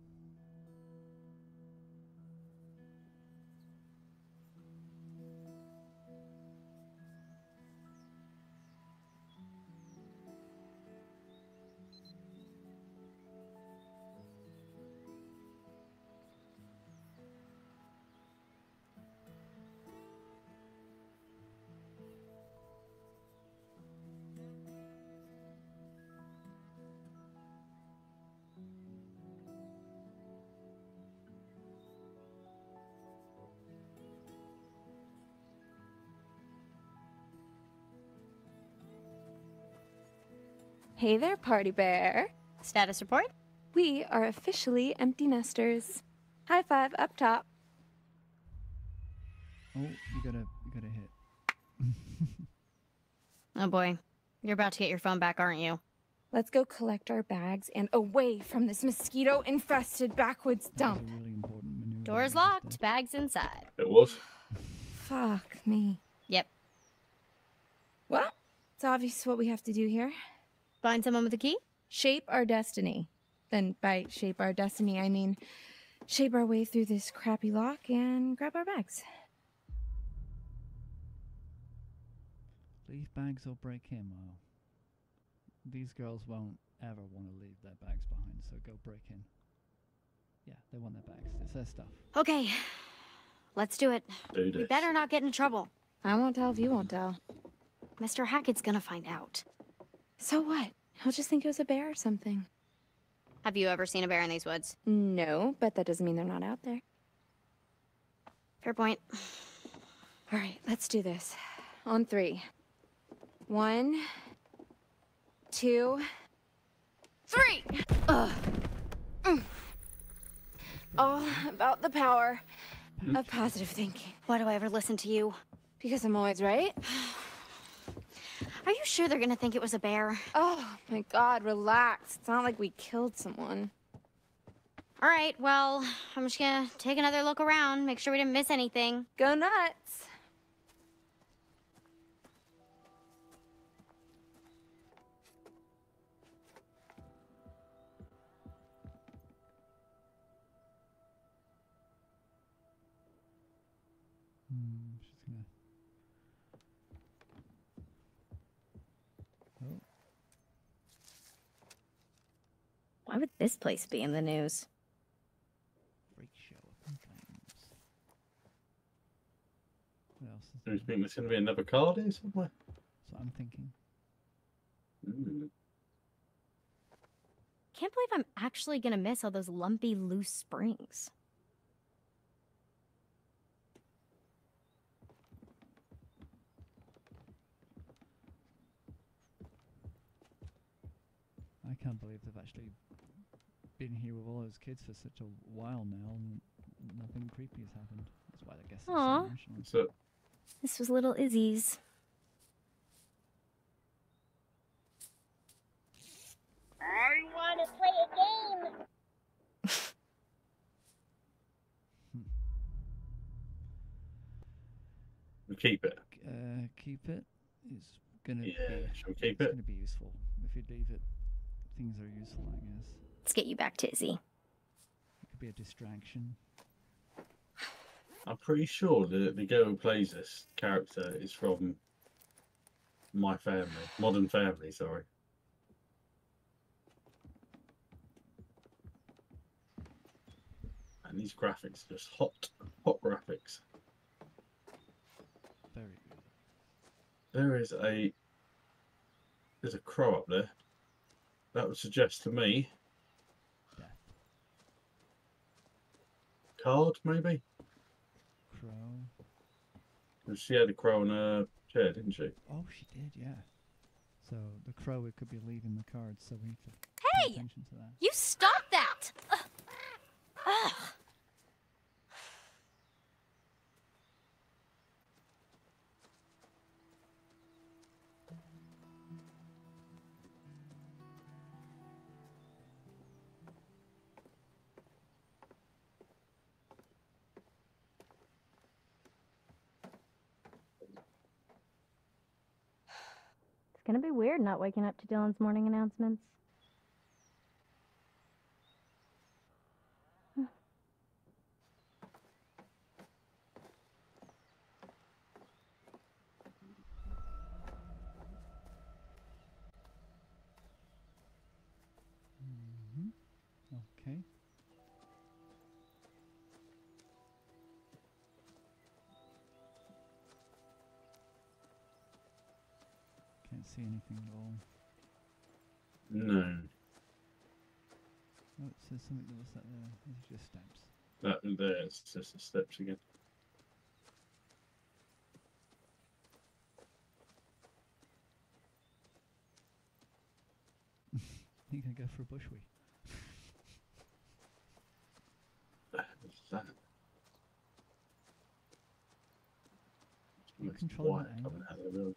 Hey there, Party Bear. Status report? We are officially empty nesters. High five up top. Oh, you gotta you gotta hit. <laughs> Oh boy. You're about to get your phone back, aren't you? Let's go collect our bags and away from this mosquito infested backwoods dump. Door's locked, bags inside. It was. Fuck me. Yep. Well, it's obvious what we have to do here. Find someone with a key? Shape our destiny. Then by shape our destiny, I mean shape our way through this crappy lock and grab our bags. Leave bags or break in. Well, these girls won't ever want to leave their bags behind, so go break in. Yeah, they want their bags. It's their stuff. Okay. Let's do it. Do We better not get in trouble. I won't tell if you won't tell. Mr. Hackett's gonna find out. So what? He'll just think it was a bear or something. Have you ever seen a bear in these woods? No, but that doesn't mean they're not out there. Fair point. All right, let's do this. On three. One, two, three. Ugh. Mm. All about the power of positive thinking. Why do I ever listen to you? Because I'm always right. Are you sure they're gonna think it was a bear? Oh my god, relax. It's not like we killed someone. All right, well, I'm just gonna take another look around, make sure we didn't miss anything. Go nuts. Why would this place be in the news? There's been there's going to be another card here somewhere. That's what I'm thinking. Mm. Can't believe I'm actually going to miss all those lumpy, loose springs. I can't believe they've actually been here with all those kids for such a while now, and nothing creepy has happened. That's why I guess. they're so Aw. emotional. So, This was little Izzy's. I want to play a game. <laughs> we keep it. Uh, keep it. It's gonna Yeah, be. shall we keep it's it? gonna be useful if you leave it. Things are useful, I guess. Let's get you back to Izzy. It could be a distraction. I'm pretty sure that the girl who plays this character is from my family, Modern Family. Sorry. And these graphics, are just hot, hot graphics. Very good. There is a there's a crow up there. That would suggest to me card maybe. Crow. 'Cause she had a crow on her chair, didn't she? Oh, she did, yeah. So the crow it could be leaving the cards, so we need to pay Hey! attention to that. You stop that! Ugh. <laughs> Ugh. It's gonna be weird not waking up to Dylan's morning announcements. See anything at all. No. Oh, it says something that was that there. These are just steps. That there, it's just the steps again. <laughs> You gonna go for a bushwee? What's that? You It's controlling that angle?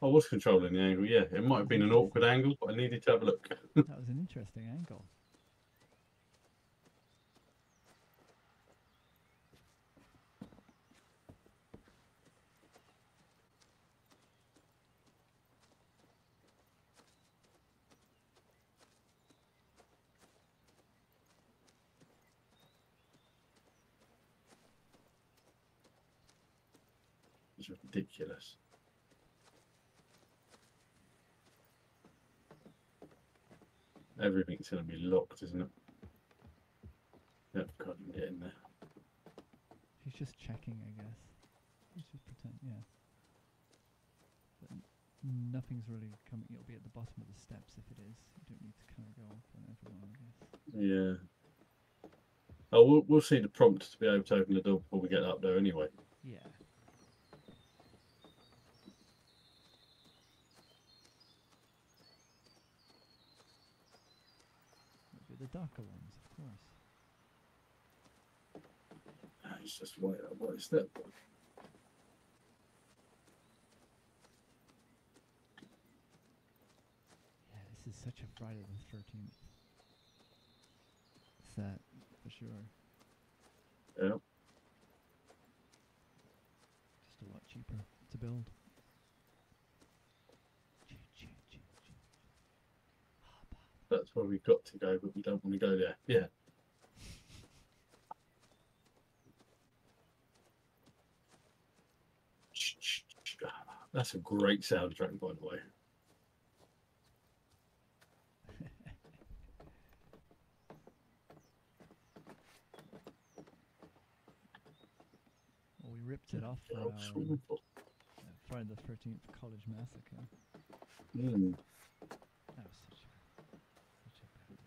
I was controlling the angle, yeah. It might have been an awkward angle, but I needed to have a look. That <laughs> was an interesting angle. It's ridiculous. Everything's going to be locked, isn't it? Yep, can't even get in there. He's just checking, I guess. He's just pretend, yeah. But nothing's really coming. It'll be at the bottom of the steps if it is. You don't need to kind of go up on everyone, I guess. Yeah. Oh, we'll, we'll see the prompt to be able to open the door before we get up there anyway. Yeah. The darker ones, of course. It's just way up one step. Yeah, this is such a Friday the Thirteenth set for sure. Yeah. Just a lot cheaper to build. That's where we've got to go, but we don't want to go there. Yeah. <laughs> That's a great soundtrack, by the way. Well, we ripped it off for swimming uh, Friday the Thirteenth College Massacre. Mm. That was such a such a bad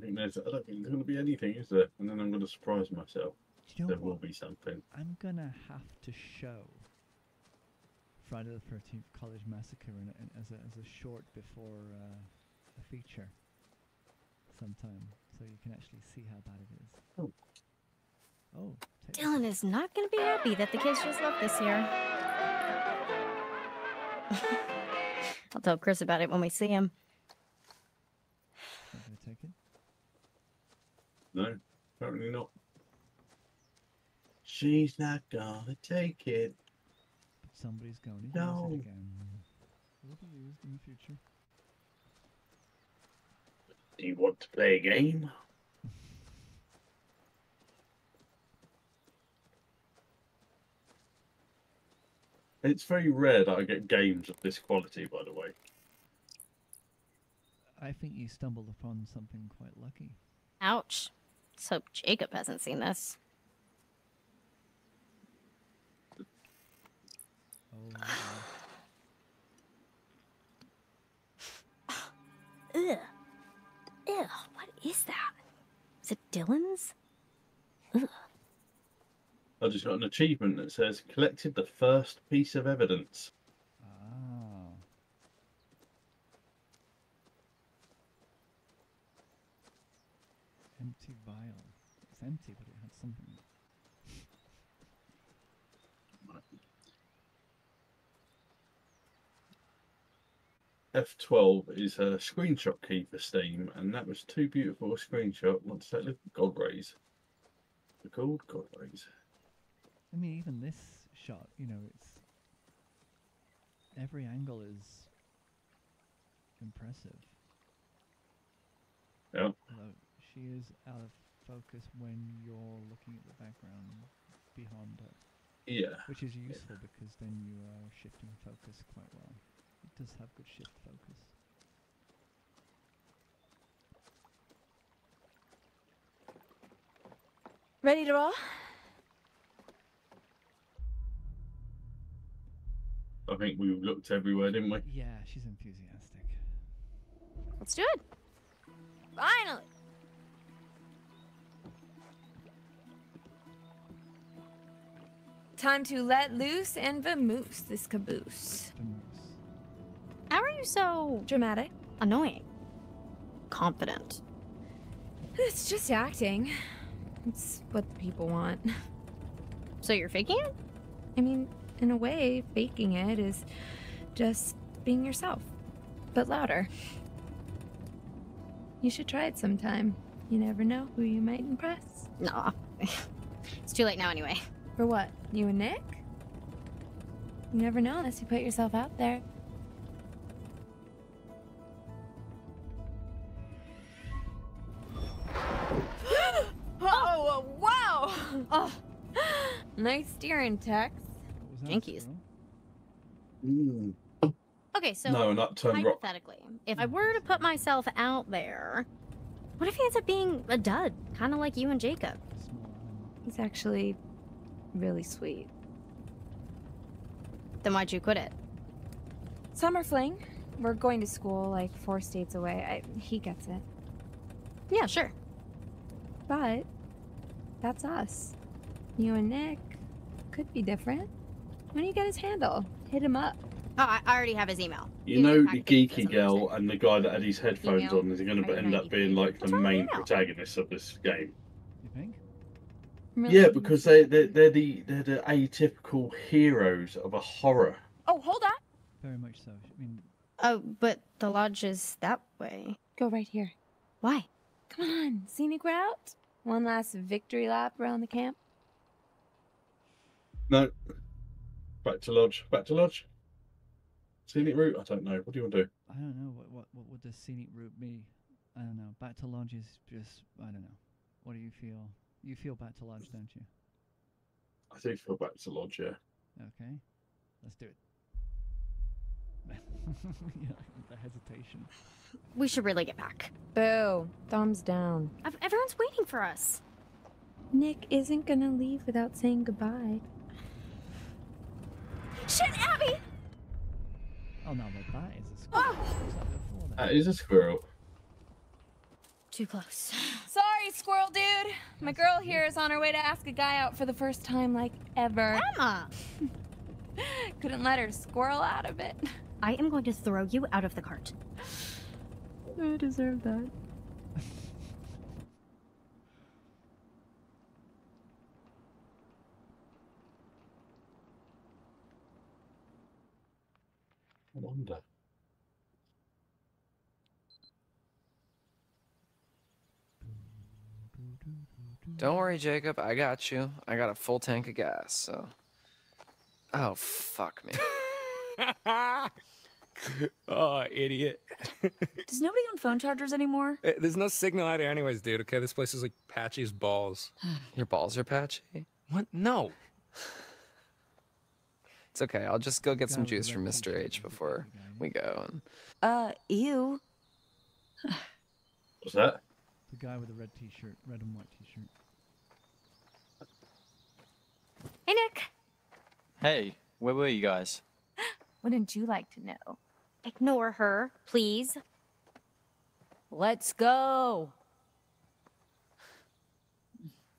movie. I don't think there's. I don't think there's going to be anything, is there? And then I'm going to surprise myself. you know there will be something. I'm gonna have to show Friday the Thirteenth College Massacre in, in, as a as a short before uh, a feature sometime, so you can actually see how bad it is. Oh. Oh. take- Dylan is not gonna be happy that the kids just left this year. <laughs> I'll tell Chris about it when we see him. Not gonna take it. No, apparently not. She's not gonna take it. Somebody's going to use No. it again. Will be used in the future. Do you want to play a game? It's very rare that I get games of this quality, by the way. I think you stumbled upon something quite lucky. Ouch. Let's hope Jacob hasn't seen this. Oh. Ugh. Ugh, what is that? Is it Dylan's? Ugh. I just got an achievement that says collected the first piece of evidence. Ah. Empty vial. It's empty, but it had something. F12 is a screenshot key for Steam, and that was too beautiful a screenshot. What's that little god rays? They're called god rays. I mean, even this shot, you know, it's every angle is impressive. Yeah. Although she is out of focus when you're looking at the background behind her. Yeah. Which is useful because then you are shifting focus quite well. It does have good shift focus. Ready to roll? I think we looked everywhere, didn't we? Yeah, she's enthusiastic. Let's do it. Finally. Time to let loose and vamoose this caboose. How are you so dramatic? Annoying. Confident. It's just acting. It's what the people want. So you're faking it? I mean, in a way, faking it is just being yourself, but louder. You should try it sometime. You never know who you might impress. Nah. <laughs> it's too late now anyway. For what? You and Nick? You never know unless you put yourself out there. <gasps> oh, wow! Oh, <gasps> nice steering, Tex. Jinkies. Mm. Okay, so No, an upturned rock. hypothetically, if I were to put myself out there, what if he ends up being a dud, kind of like you and Jacob? He's actually really sweet. Then why'd you quit it? Summer fling. We're going to school like four states away. I, he gets it. Yeah, sure. But that's us. You and Nick could be different. When do you get his handle? Hit him up. Oh, I, I already have his email. You know the geeky girl and the guy that had his headphones Email. on is going to end up being like the main protagonist of this game. You think? Yeah, because they they're, they're the they're the atypical heroes of a horror. Oh, hold on. Very much so. I mean, Oh, but the lodge is that way. Go right here. Why? Come on, scenic route. One last victory lap around the camp. No. Back to lodge. Back to lodge. Scenic route. I don't know. What do you want to do? I don't know what what what would the scenic route be. I don't know. Back to lodge is just I don't know. What do you feel? You feel back to lodge, don't you? I do feel back to lodge. Yeah. Okay, let's do it. <laughs> yeah, the hesitation. We should really get back. Boo. Thumbs down. Everyone's waiting for us. Nick isn't gonna leave without saying goodbye. Shit, Abby! Oh no, but that is a squirrel. Oh! Was that before that? That is a squirrel. Too close. Sorry, <sighs> Sorry, squirrel dude. My girl here is on her way to ask a guy out for the first time, like ever. Emma! <laughs> Couldn't let her squirrel out of it. I am going to throw you out of the cart. <sighs> I deserve that. I wonder. Don't worry, Jacob. I got you. I got a full tank of gas, so. Oh, fuck me. <laughs> oh, idiot. <laughs> Does nobody own phone chargers anymore? Eh, There's no signal out here, anyways, dude. Okay, this place is like patchy as balls. <sighs> Your balls are patchy? What? No. <sighs> It's okay. I'll just go get some juice from Mr. H before we go. And... Uh, ew. What's that? The guy with the red t-shirt, red and white t-shirt. Hey, Nick. Hey, where were you guys? <gasps> Wouldn't you like to know? Ignore her, please. Let's go.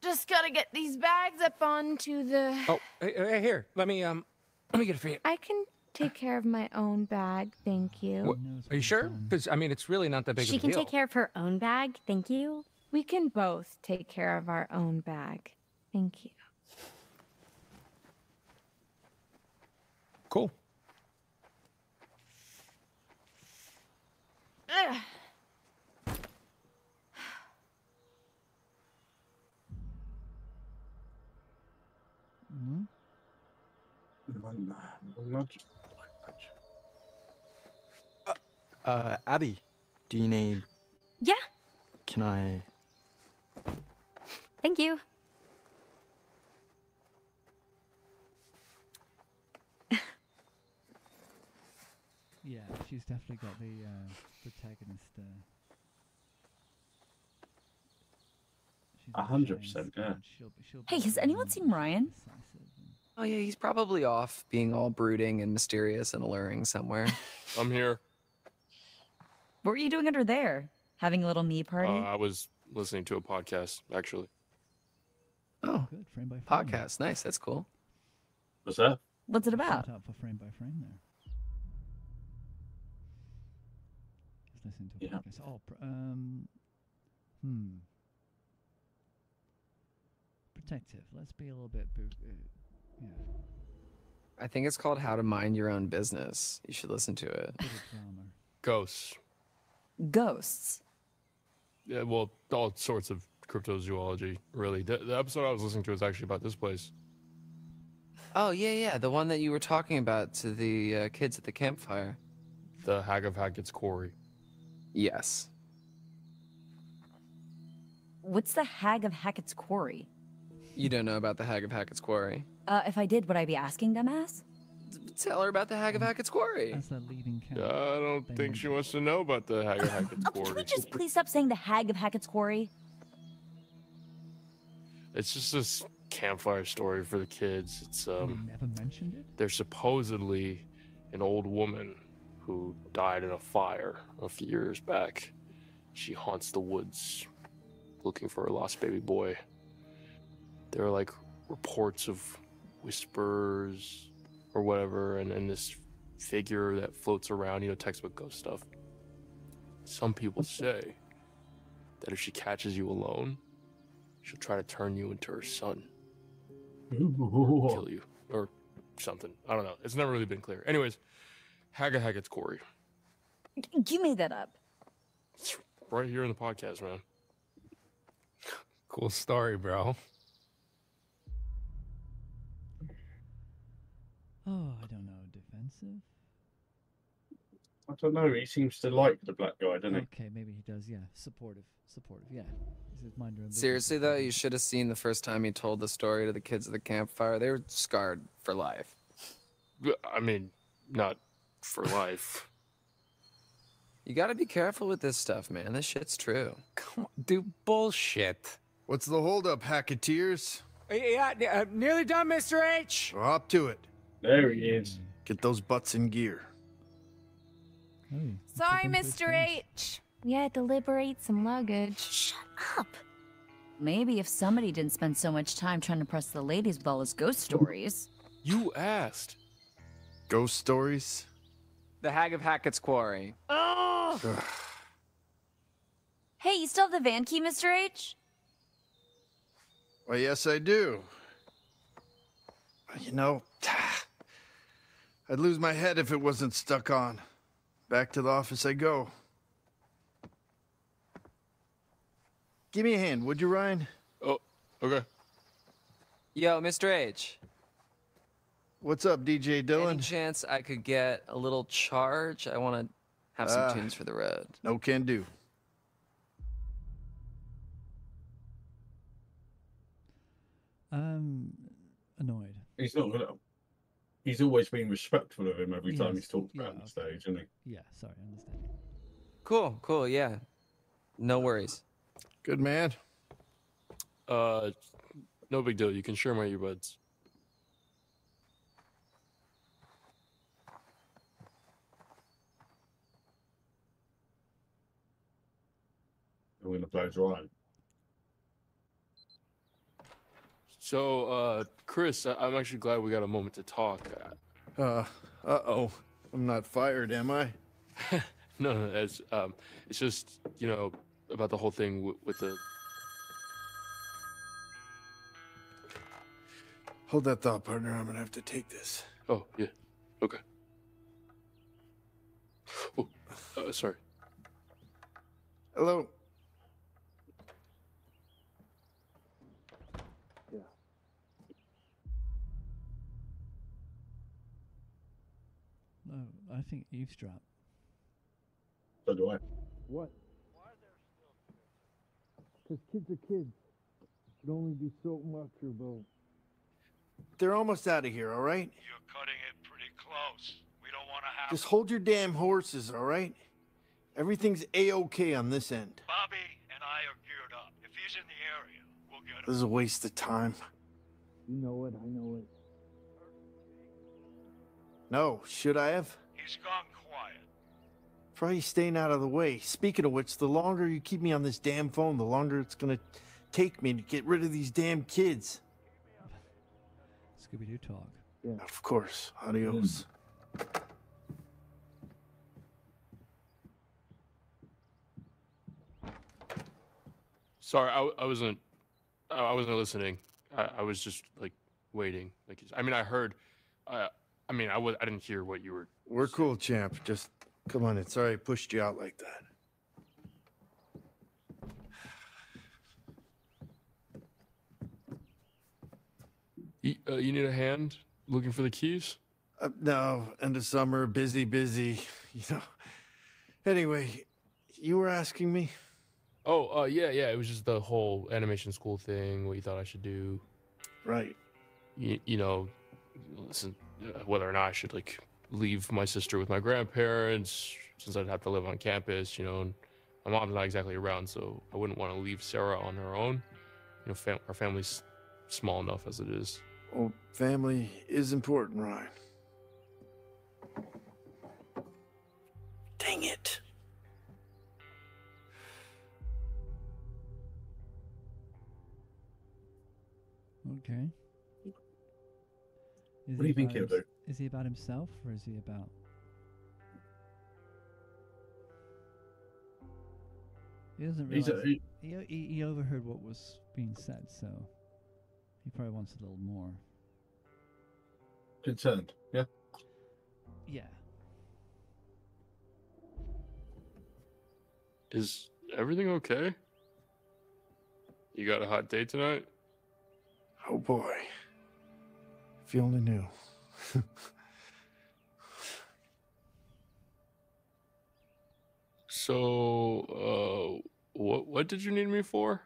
Just gotta get these bags up onto the. Oh, hey, hey, here. Let me um, let me get it for you. I can take care of my own bag, thank you. What- Are you sure? Because I mean, it's really not that big She of a can deal. take care of her own bag, thank you. We can both take care of our own bag. Thank you. Cool. Ugh. Mm-hmm. Uh, Abby, do you need? Yeah, Can I? thank you. <laughs> Yeah, she's definitely got the uh, protagonist. Uh, she's A hundred percent, yeah. She'll, be- she'll Hey, has anyone seen Ryan? Oh, yeah, he's probably off being all brooding and mysterious and alluring somewhere. <laughs> I'm here. What were you doing under there? Having a little me party? Uh, I was listening to a podcast, actually. Oh, good. Frame by frame. podcast. Nice. That's cool. What's that? What's it about? Shout out for frame by frame there. Just listening to a Yeah. podcast. Oh, pr- um, hmm. Protective. Let's be a little bit. Bo- uh, yeah. I think it's called How to Mind Your Own Business. You should listen to it. Bit. Ghosts. Ghosts. Yeah, well, all sorts of cryptozoology, really. The, the episode I was listening to was actually about this place. Oh, yeah, yeah. The one that you were talking about to the uh, kids at the campfire. The Hag of Hackett's Quarry. Yes. What's the Hag of Hackett's Quarry? You don't know about the Hag of Hackett's Quarry. Uh, if I did, would I be asking, dumbass? Tell her about the Hag of Hackett's Quarry. That's that leading I don't think she wants to know about the Hag of Hackett's Oh, can we just please stop saying the Hag of Hackett's Quarry? It's just this campfire story for the kids. It's um, Never mentioned it. there's supposedly an old woman who died in a fire a few years back. She haunts the woods looking for her lost baby boy. There are like reports of whispers or whatever, and, and this figure that floats around, you know, textbook ghost stuff. Some people say that if she catches you alone, she'll try to turn you into her son. Or kill you. Or something. I don't know. It's never really been clear. Anyways, Hag of Hackett's Quarry. You made that up. Right here in the podcast, man. Cool story, bro. Oh, I don't know. Defensive. I don't know. He seems to like the black guy, doesn't he? Okay, maybe he does. Yeah, supportive. Supportive. Yeah. This is mind your own business. Seriously, though, you should have seen the first time he told the story to the kids at the campfire. They were scarred for life. I mean, not for life. <laughs> You gotta be careful with this stuff, man. This shit's true. Come on, dude, bullshit. What's the holdup, Hacketeers? Yeah, uh, nearly done, Mr. H. Well, up to it. There he is. Get those butts in gear. Sorry, Mr. H. We had to liberate some luggage. Shut up. Maybe if somebody didn't spend so much time trying to press the ladies with all his ghost stories. You asked. Ghost stories? The Hag of Hackett's Quarry. Oh! hey, you still have the van key, Mr. H? Well, yes, I do. You know, <sighs> I'd lose my head if it wasn't stuck on. Back to the office I go. Give me a hand, would you, Ryan? Oh, okay. Yo, Mr. H. What's up, DJ Dylan? Any chance I could get a little charge? I want to have some Ah. tunes for the road. No can do. Um, annoyed. He's not gonna. He's always been respectful of him every time Yes, he's talked yeah, about on stage, isn't he? Yeah, sorry, I understand. Cool, cool, yeah. No worries. Good man. Uh, no big deal. You can share my earbuds. I'm gonna play as Ryan. So, uh, Chris, I- I'm actually glad we got a moment to talk. Uh, uh-oh. I'm not fired, am I? <laughs> No, no, it's um, it's just you know about the whole thing with, with the. Hold that thought, partner. I'm gonna have to take this. Oh yeah, okay. Oh, uh, sorry. Hello. I think eavesdrop. So do I. What? Why are they still kids? Because kids are kids. You can only do so much about. They're almost out of here, all right? You're cutting it pretty close. We don't want to have Just hold your damn horses, all right? Everything's A-OK on this end. Bobby and I are geared up. If he's in the area, we'll get him. This is a waste of time. You know it, I know it. No, should I have? He's gone quiet. Probably staying out of the way. Speaking of which, the longer you keep me on this damn phone, the longer it's gonna take me to get rid of these damn kids. Scooby Doo talk. Yeah, of course. Adios. Sorry, I, I wasn't. I I wasn't listening. I, I was just like waiting. Like I mean, I heard. Uh, I mean, I was. I didn't hear what you were. We're cool, champ. Just come on. It's sorry I pushed you out like that. You, uh, you need a hand looking for the keys? Uh, no, end of summer, busy, busy. <laughs> You know. Anyway, you were asking me. Oh, uh, yeah, yeah. It was just the whole animation school thing. What you thought I should do? Right. You, you know, listen, whether or not I should like leave my sister with my grandparents since I'd have to live on campus. You know, and my mom's not exactly around, so I wouldn't want to leave Sarah on her own. You know, fam- our family's small enough as it is. Well, family is important, Ryan. Dang it. Okay. Is What do you think about he'll do? Is he about himself or is he about? He doesn't He's a- realize. he- he, he, he overheard what was being said, so he probably wants a little more. Concerned, yeah. Yeah. Is everything okay? You got a hot date tonight? Oh boy. If you only knew. So, uh, what what did you need me for?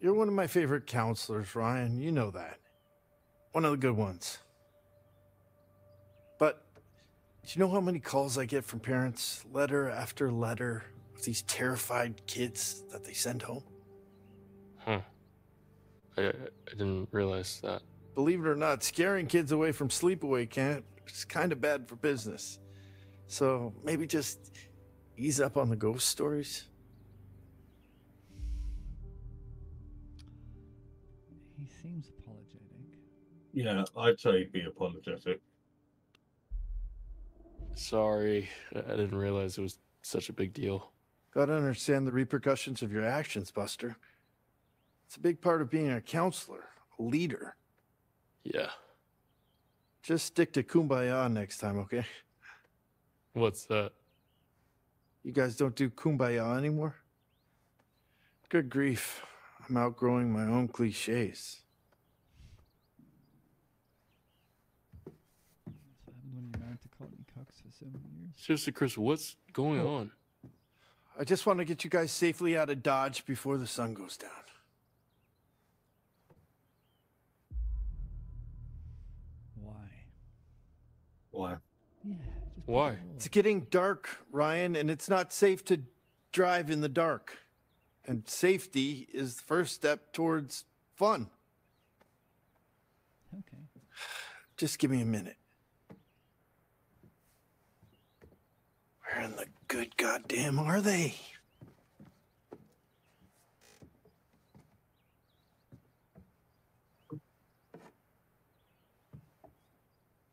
You're one of my favorite counselors, Ryan. You know that. One of the good ones. But do you know how many calls I get from parents, letter after letter, of these terrified kids that they send home? Huh. I, I I didn't realize that. Believe it or not, scaring kids away from sleepaway camp is kind of bad for business. So maybe just ease up on the ghost stories. He seems apologetic. Yeah, I'd say be apologetic. Sorry, I I didn't realize it was such a big deal. Gotta understand the repercussions of your actions, Buster. It's a big part of being a counselor, a leader. Yeah. Just stick to kumbaya next time, okay? What's that? You guys don't do kumbaya anymore? Good grief. I'm outgrowing my own cliches. That's what happened when you're married to for so many years. Seriously, Chris, what's going Oh. on? I just want to get you guys safely out of Dodge before the sun goes down. Why? Yeah. Why? It's getting dark, Ryan, and it's not safe to drive in the dark. And safety is the first step towards fun. Okay. Just give me a minute. Where in the good goddamn are they?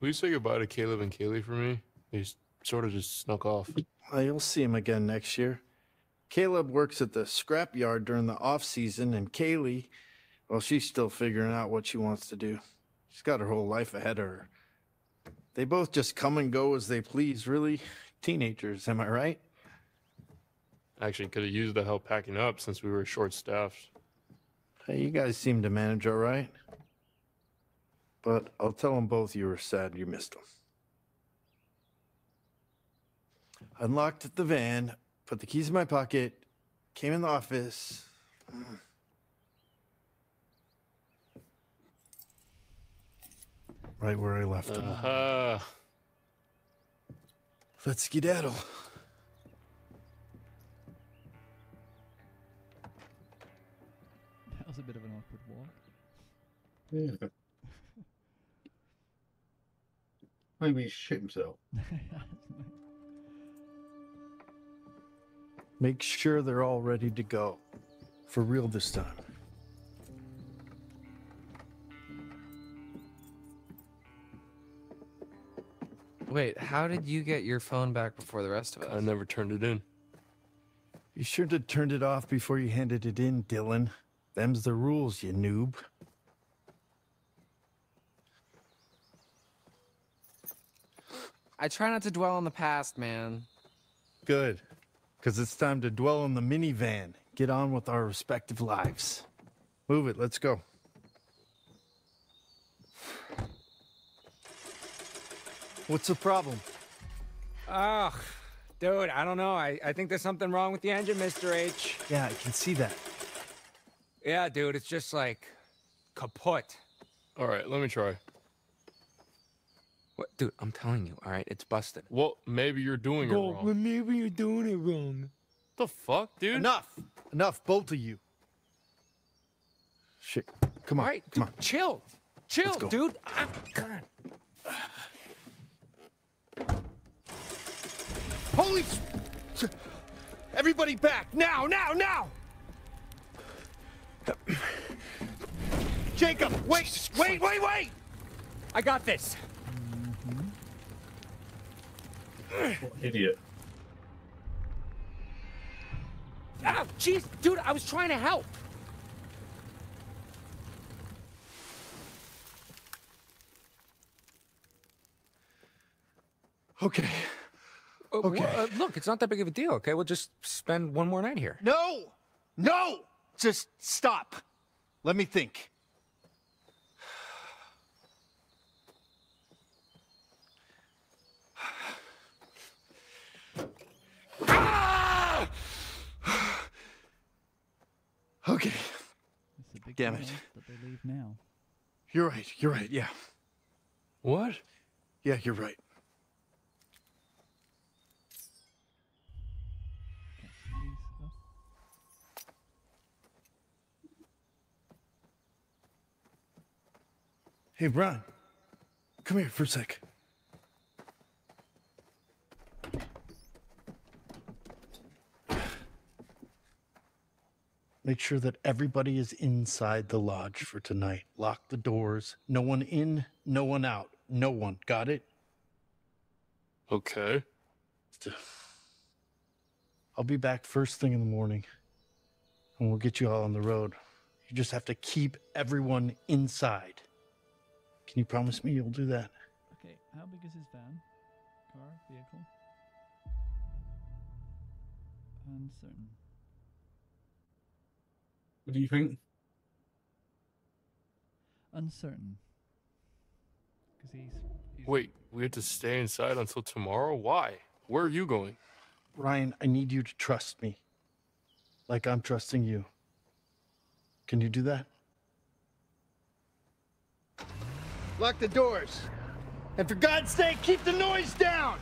Will you say goodbye to Caleb and Kaylee for me? They sort of just snuck off. Well, you'll see him again next year. Caleb works at the scrapyard during the off season, and Kaylee, well, she's still figuring out what she wants to do. She's got her whole life ahead of her. They both just come and go as they please, really. Teenagers, am I right? Actually, could have used the help packing up since we were short staffed. Hey, you guys seem to manage all right. But I'll tell them both you were sad you missed them. Unlocked the van, put the keys in my pocket, came in the office. Mm. Right where I left them. Uh-huh. Let's skedaddle. That was a bit of an awkward walk. Yeah. Maybe he shit himself. <laughs> Make sure they're all ready to go. For real this time. Wait, how did you get your phone back before the rest of us? I never turned it in. You should have turned it off before you handed it in, Dylan. Them's the rules, you noob. I try not to dwell on the past, man. Good. Because it's time to dwell on the minivan. Get on with our respective lives. Move it, let's go. What's the problem? Ugh, dude, I don't know. I, I think there's something wrong with the engine, Mr. H. Yeah, I can see that. Yeah, dude, it's just like kaput. All right, let me try. What, dude? I'm telling you, all right, it's busted. Well, maybe you're doing it wrong. Well, maybe you're doing it wrong. The fuck, dude? Enough! Enough, both of you. Shit. Come on. All right, come dude, on. chill, chill, go. dude. Ah, I'm, God. Holy. s- Everybody back! Now, now, now! Jacob, wait! Wait, wait, wait! I got this. What idiot. Ah, jeez, dude, I was trying to help. Okay. Uh, wh- Okay. uh, look, it's not that big of a deal. Okay, we'll just spend one more night here. No! No! Just stop. Let me think. Okay. It's a big Damn it. that they leave now. You're right. You're right. Yeah. What? Yeah, you're right. Hey, Ryan. Come here for a sec. Make sure that everybody is inside the lodge for tonight. Lock the doors. No one in, no one out. No one. Got it? Okay. <sighs> I'll be back first thing in the morning and we'll get you all on the road. You just have to keep everyone inside. Can you promise me you'll do that? Okay, how big is his van? Car? Vehicle? Uncertain. What do you think? Uncertain. Because he's, he's. Wait, we have to stay inside until tomorrow? Why? Where are you going? Ryan, I need you to trust me. Like I'm trusting you. Can you do that? Lock the doors. And for God's sake, keep the noise down!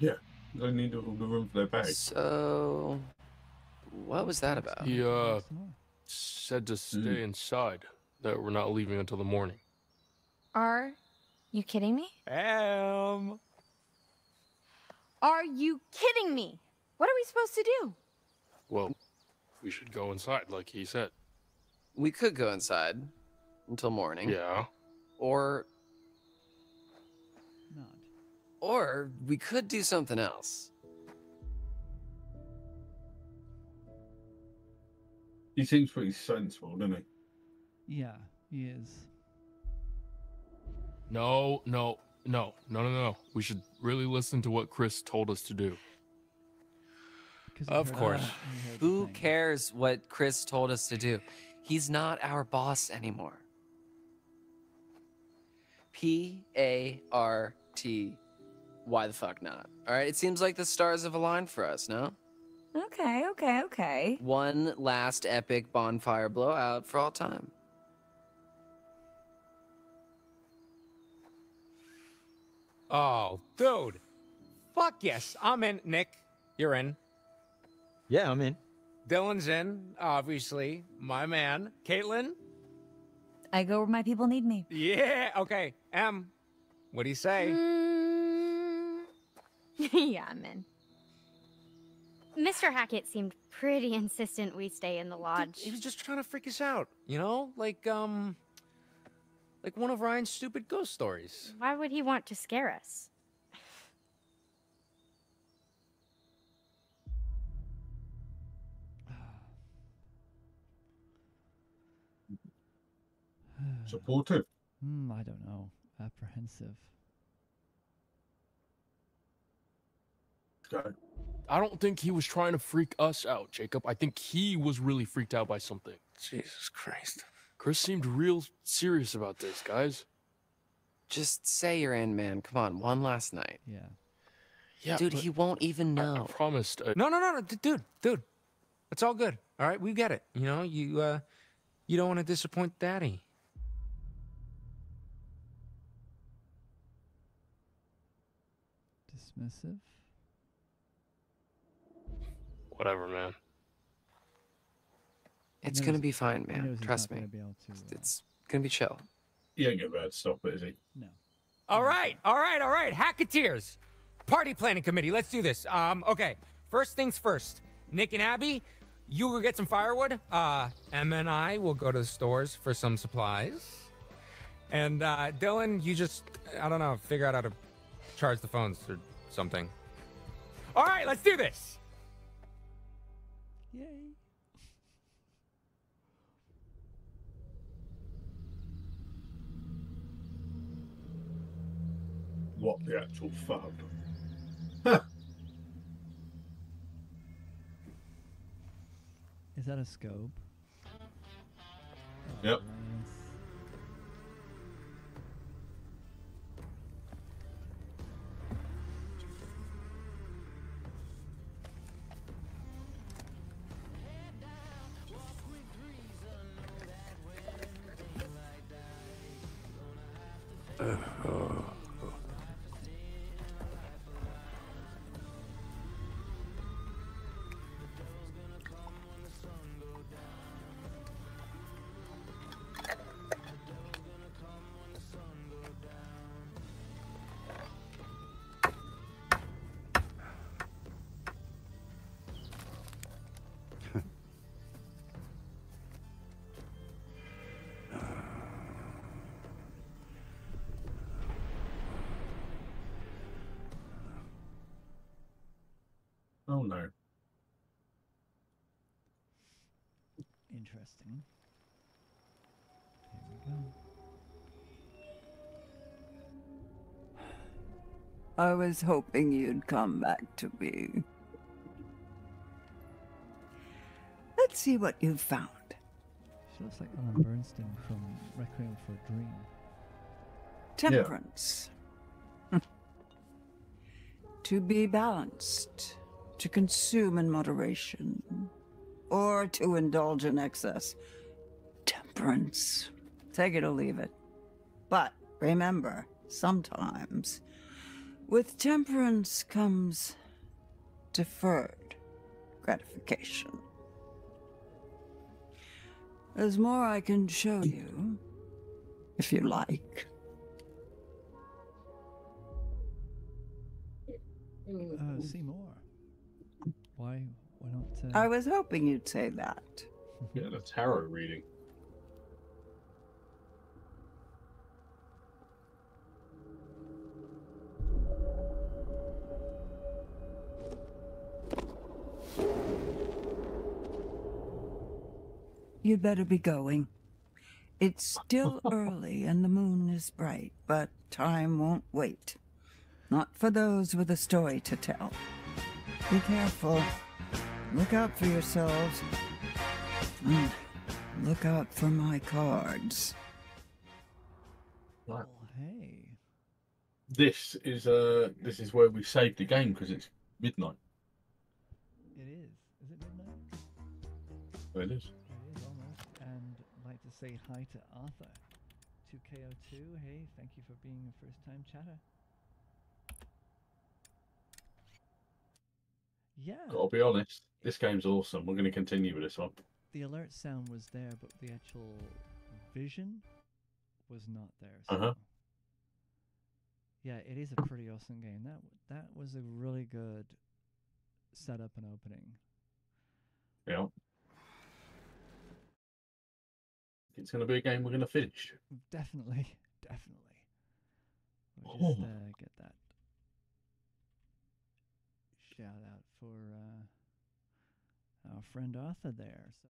Yeah. They need all the room for their bags. So, what was that about? He, uh, said to stay inside, that we're not leaving until the morning. Are you kidding me? Am. Are you kidding me? What are we supposed to do? Well, we should go inside, like he said. We could go inside until morning. Yeah. Or. Not. Or we could do something else. He seems pretty sensible, doesn't he? Yeah, he is. No, no, no, no, no, no. We should really listen to what Chris told us to do. Of course. Who cares what Chris told us to do? He's not our boss anymore. P A R T. Why the fuck not? All right, it seems like the stars have aligned for us, no? Okay, okay, okay. One last epic bonfire blowout for all time. Oh, dude. Fuck yes. I'm in. Nick, you're in. Yeah, I'm in. Dylan's in, obviously. My man. Kaitlyn? I go where my people need me. Yeah. Okay. Em, what do you say? Hmm. <laughs> yeah, I'm in. Mr. Hackett seemed pretty insistent we stay in the lodge. He was just trying to freak us out, you know? Like, um. Like one of Ryan's stupid ghost stories. Why would he want to scare us? <sighs> Supportive. Hmm, I don't know. Apprehensive. I don't think he was trying to freak us out, Jacob. I think he was really freaked out by something. Jesus Christ. Chris seemed real serious about this, guys. Just say you're in, man. Come on, one last night. Yeah. Yeah, Dude, he won't even know. I, promised. uh, No, no, no, no, dude, dude. It's all good. All right, we get it. You know, you uh you don't want to disappoint daddy. Dismissive. Whatever, man. It's gonna be fine, man. Trust me. gonna to, It's- uh, It's gonna be chill. He ain't gonna be able to stop it, is he? No. All right, all right, all right. Hacketeers. Party planning committee. Let's do this. Um, okay. First things first. Nick and Abby, you go get some firewood. Uh, Emma and I will go to the stores for some supplies. And uh, Dylan, you just, I don't know, figure out how to charge the phones or something. All right, let's do this. Yay. What the actual fuck? Is that a scope? Yep. Oh no. Interesting. Here we go. I was hoping you'd come back to me. Let's see what you've found. She looks like Ellen Burstyn from Requiem for a Dream. Temperance. <laughs> to be balanced, to consume in moderation, or to indulge in excess. Temperance. Take it or leave it. But remember, sometimes with temperance comes deferred gratification. There's more I can show you, if you like. Uh, see more. Why? Why not? Uh, I was hoping you'd say that. <laughs> Yeah, the tarot reading. You'd better be going. It's still <laughs> early and the moon is bright, but time won't wait. Not for those with a story to tell. Be careful. Look out for yourselves. And look out for my cards. Right. hey. This is uh this is where we saved the game because it's midnight. It is. Is it midnight? Well, it is. It is almost. And I'd like to say hi to Arthur. 2KO2, hey, thank you for being a first time chatter. Yeah. Gotta be honest, this game's awesome. We're gonna continue with this one. The alert sound was there, but the actual vision was not there. So Uh huh. yeah, it is a pretty awesome game. That w- that was a really good setup and opening. Yeah. It's gonna be a game we're gonna finish. Definitely, <laughs> definitely. We'll just Oh. uh, get that shout out for uh, our friend Arthur there. So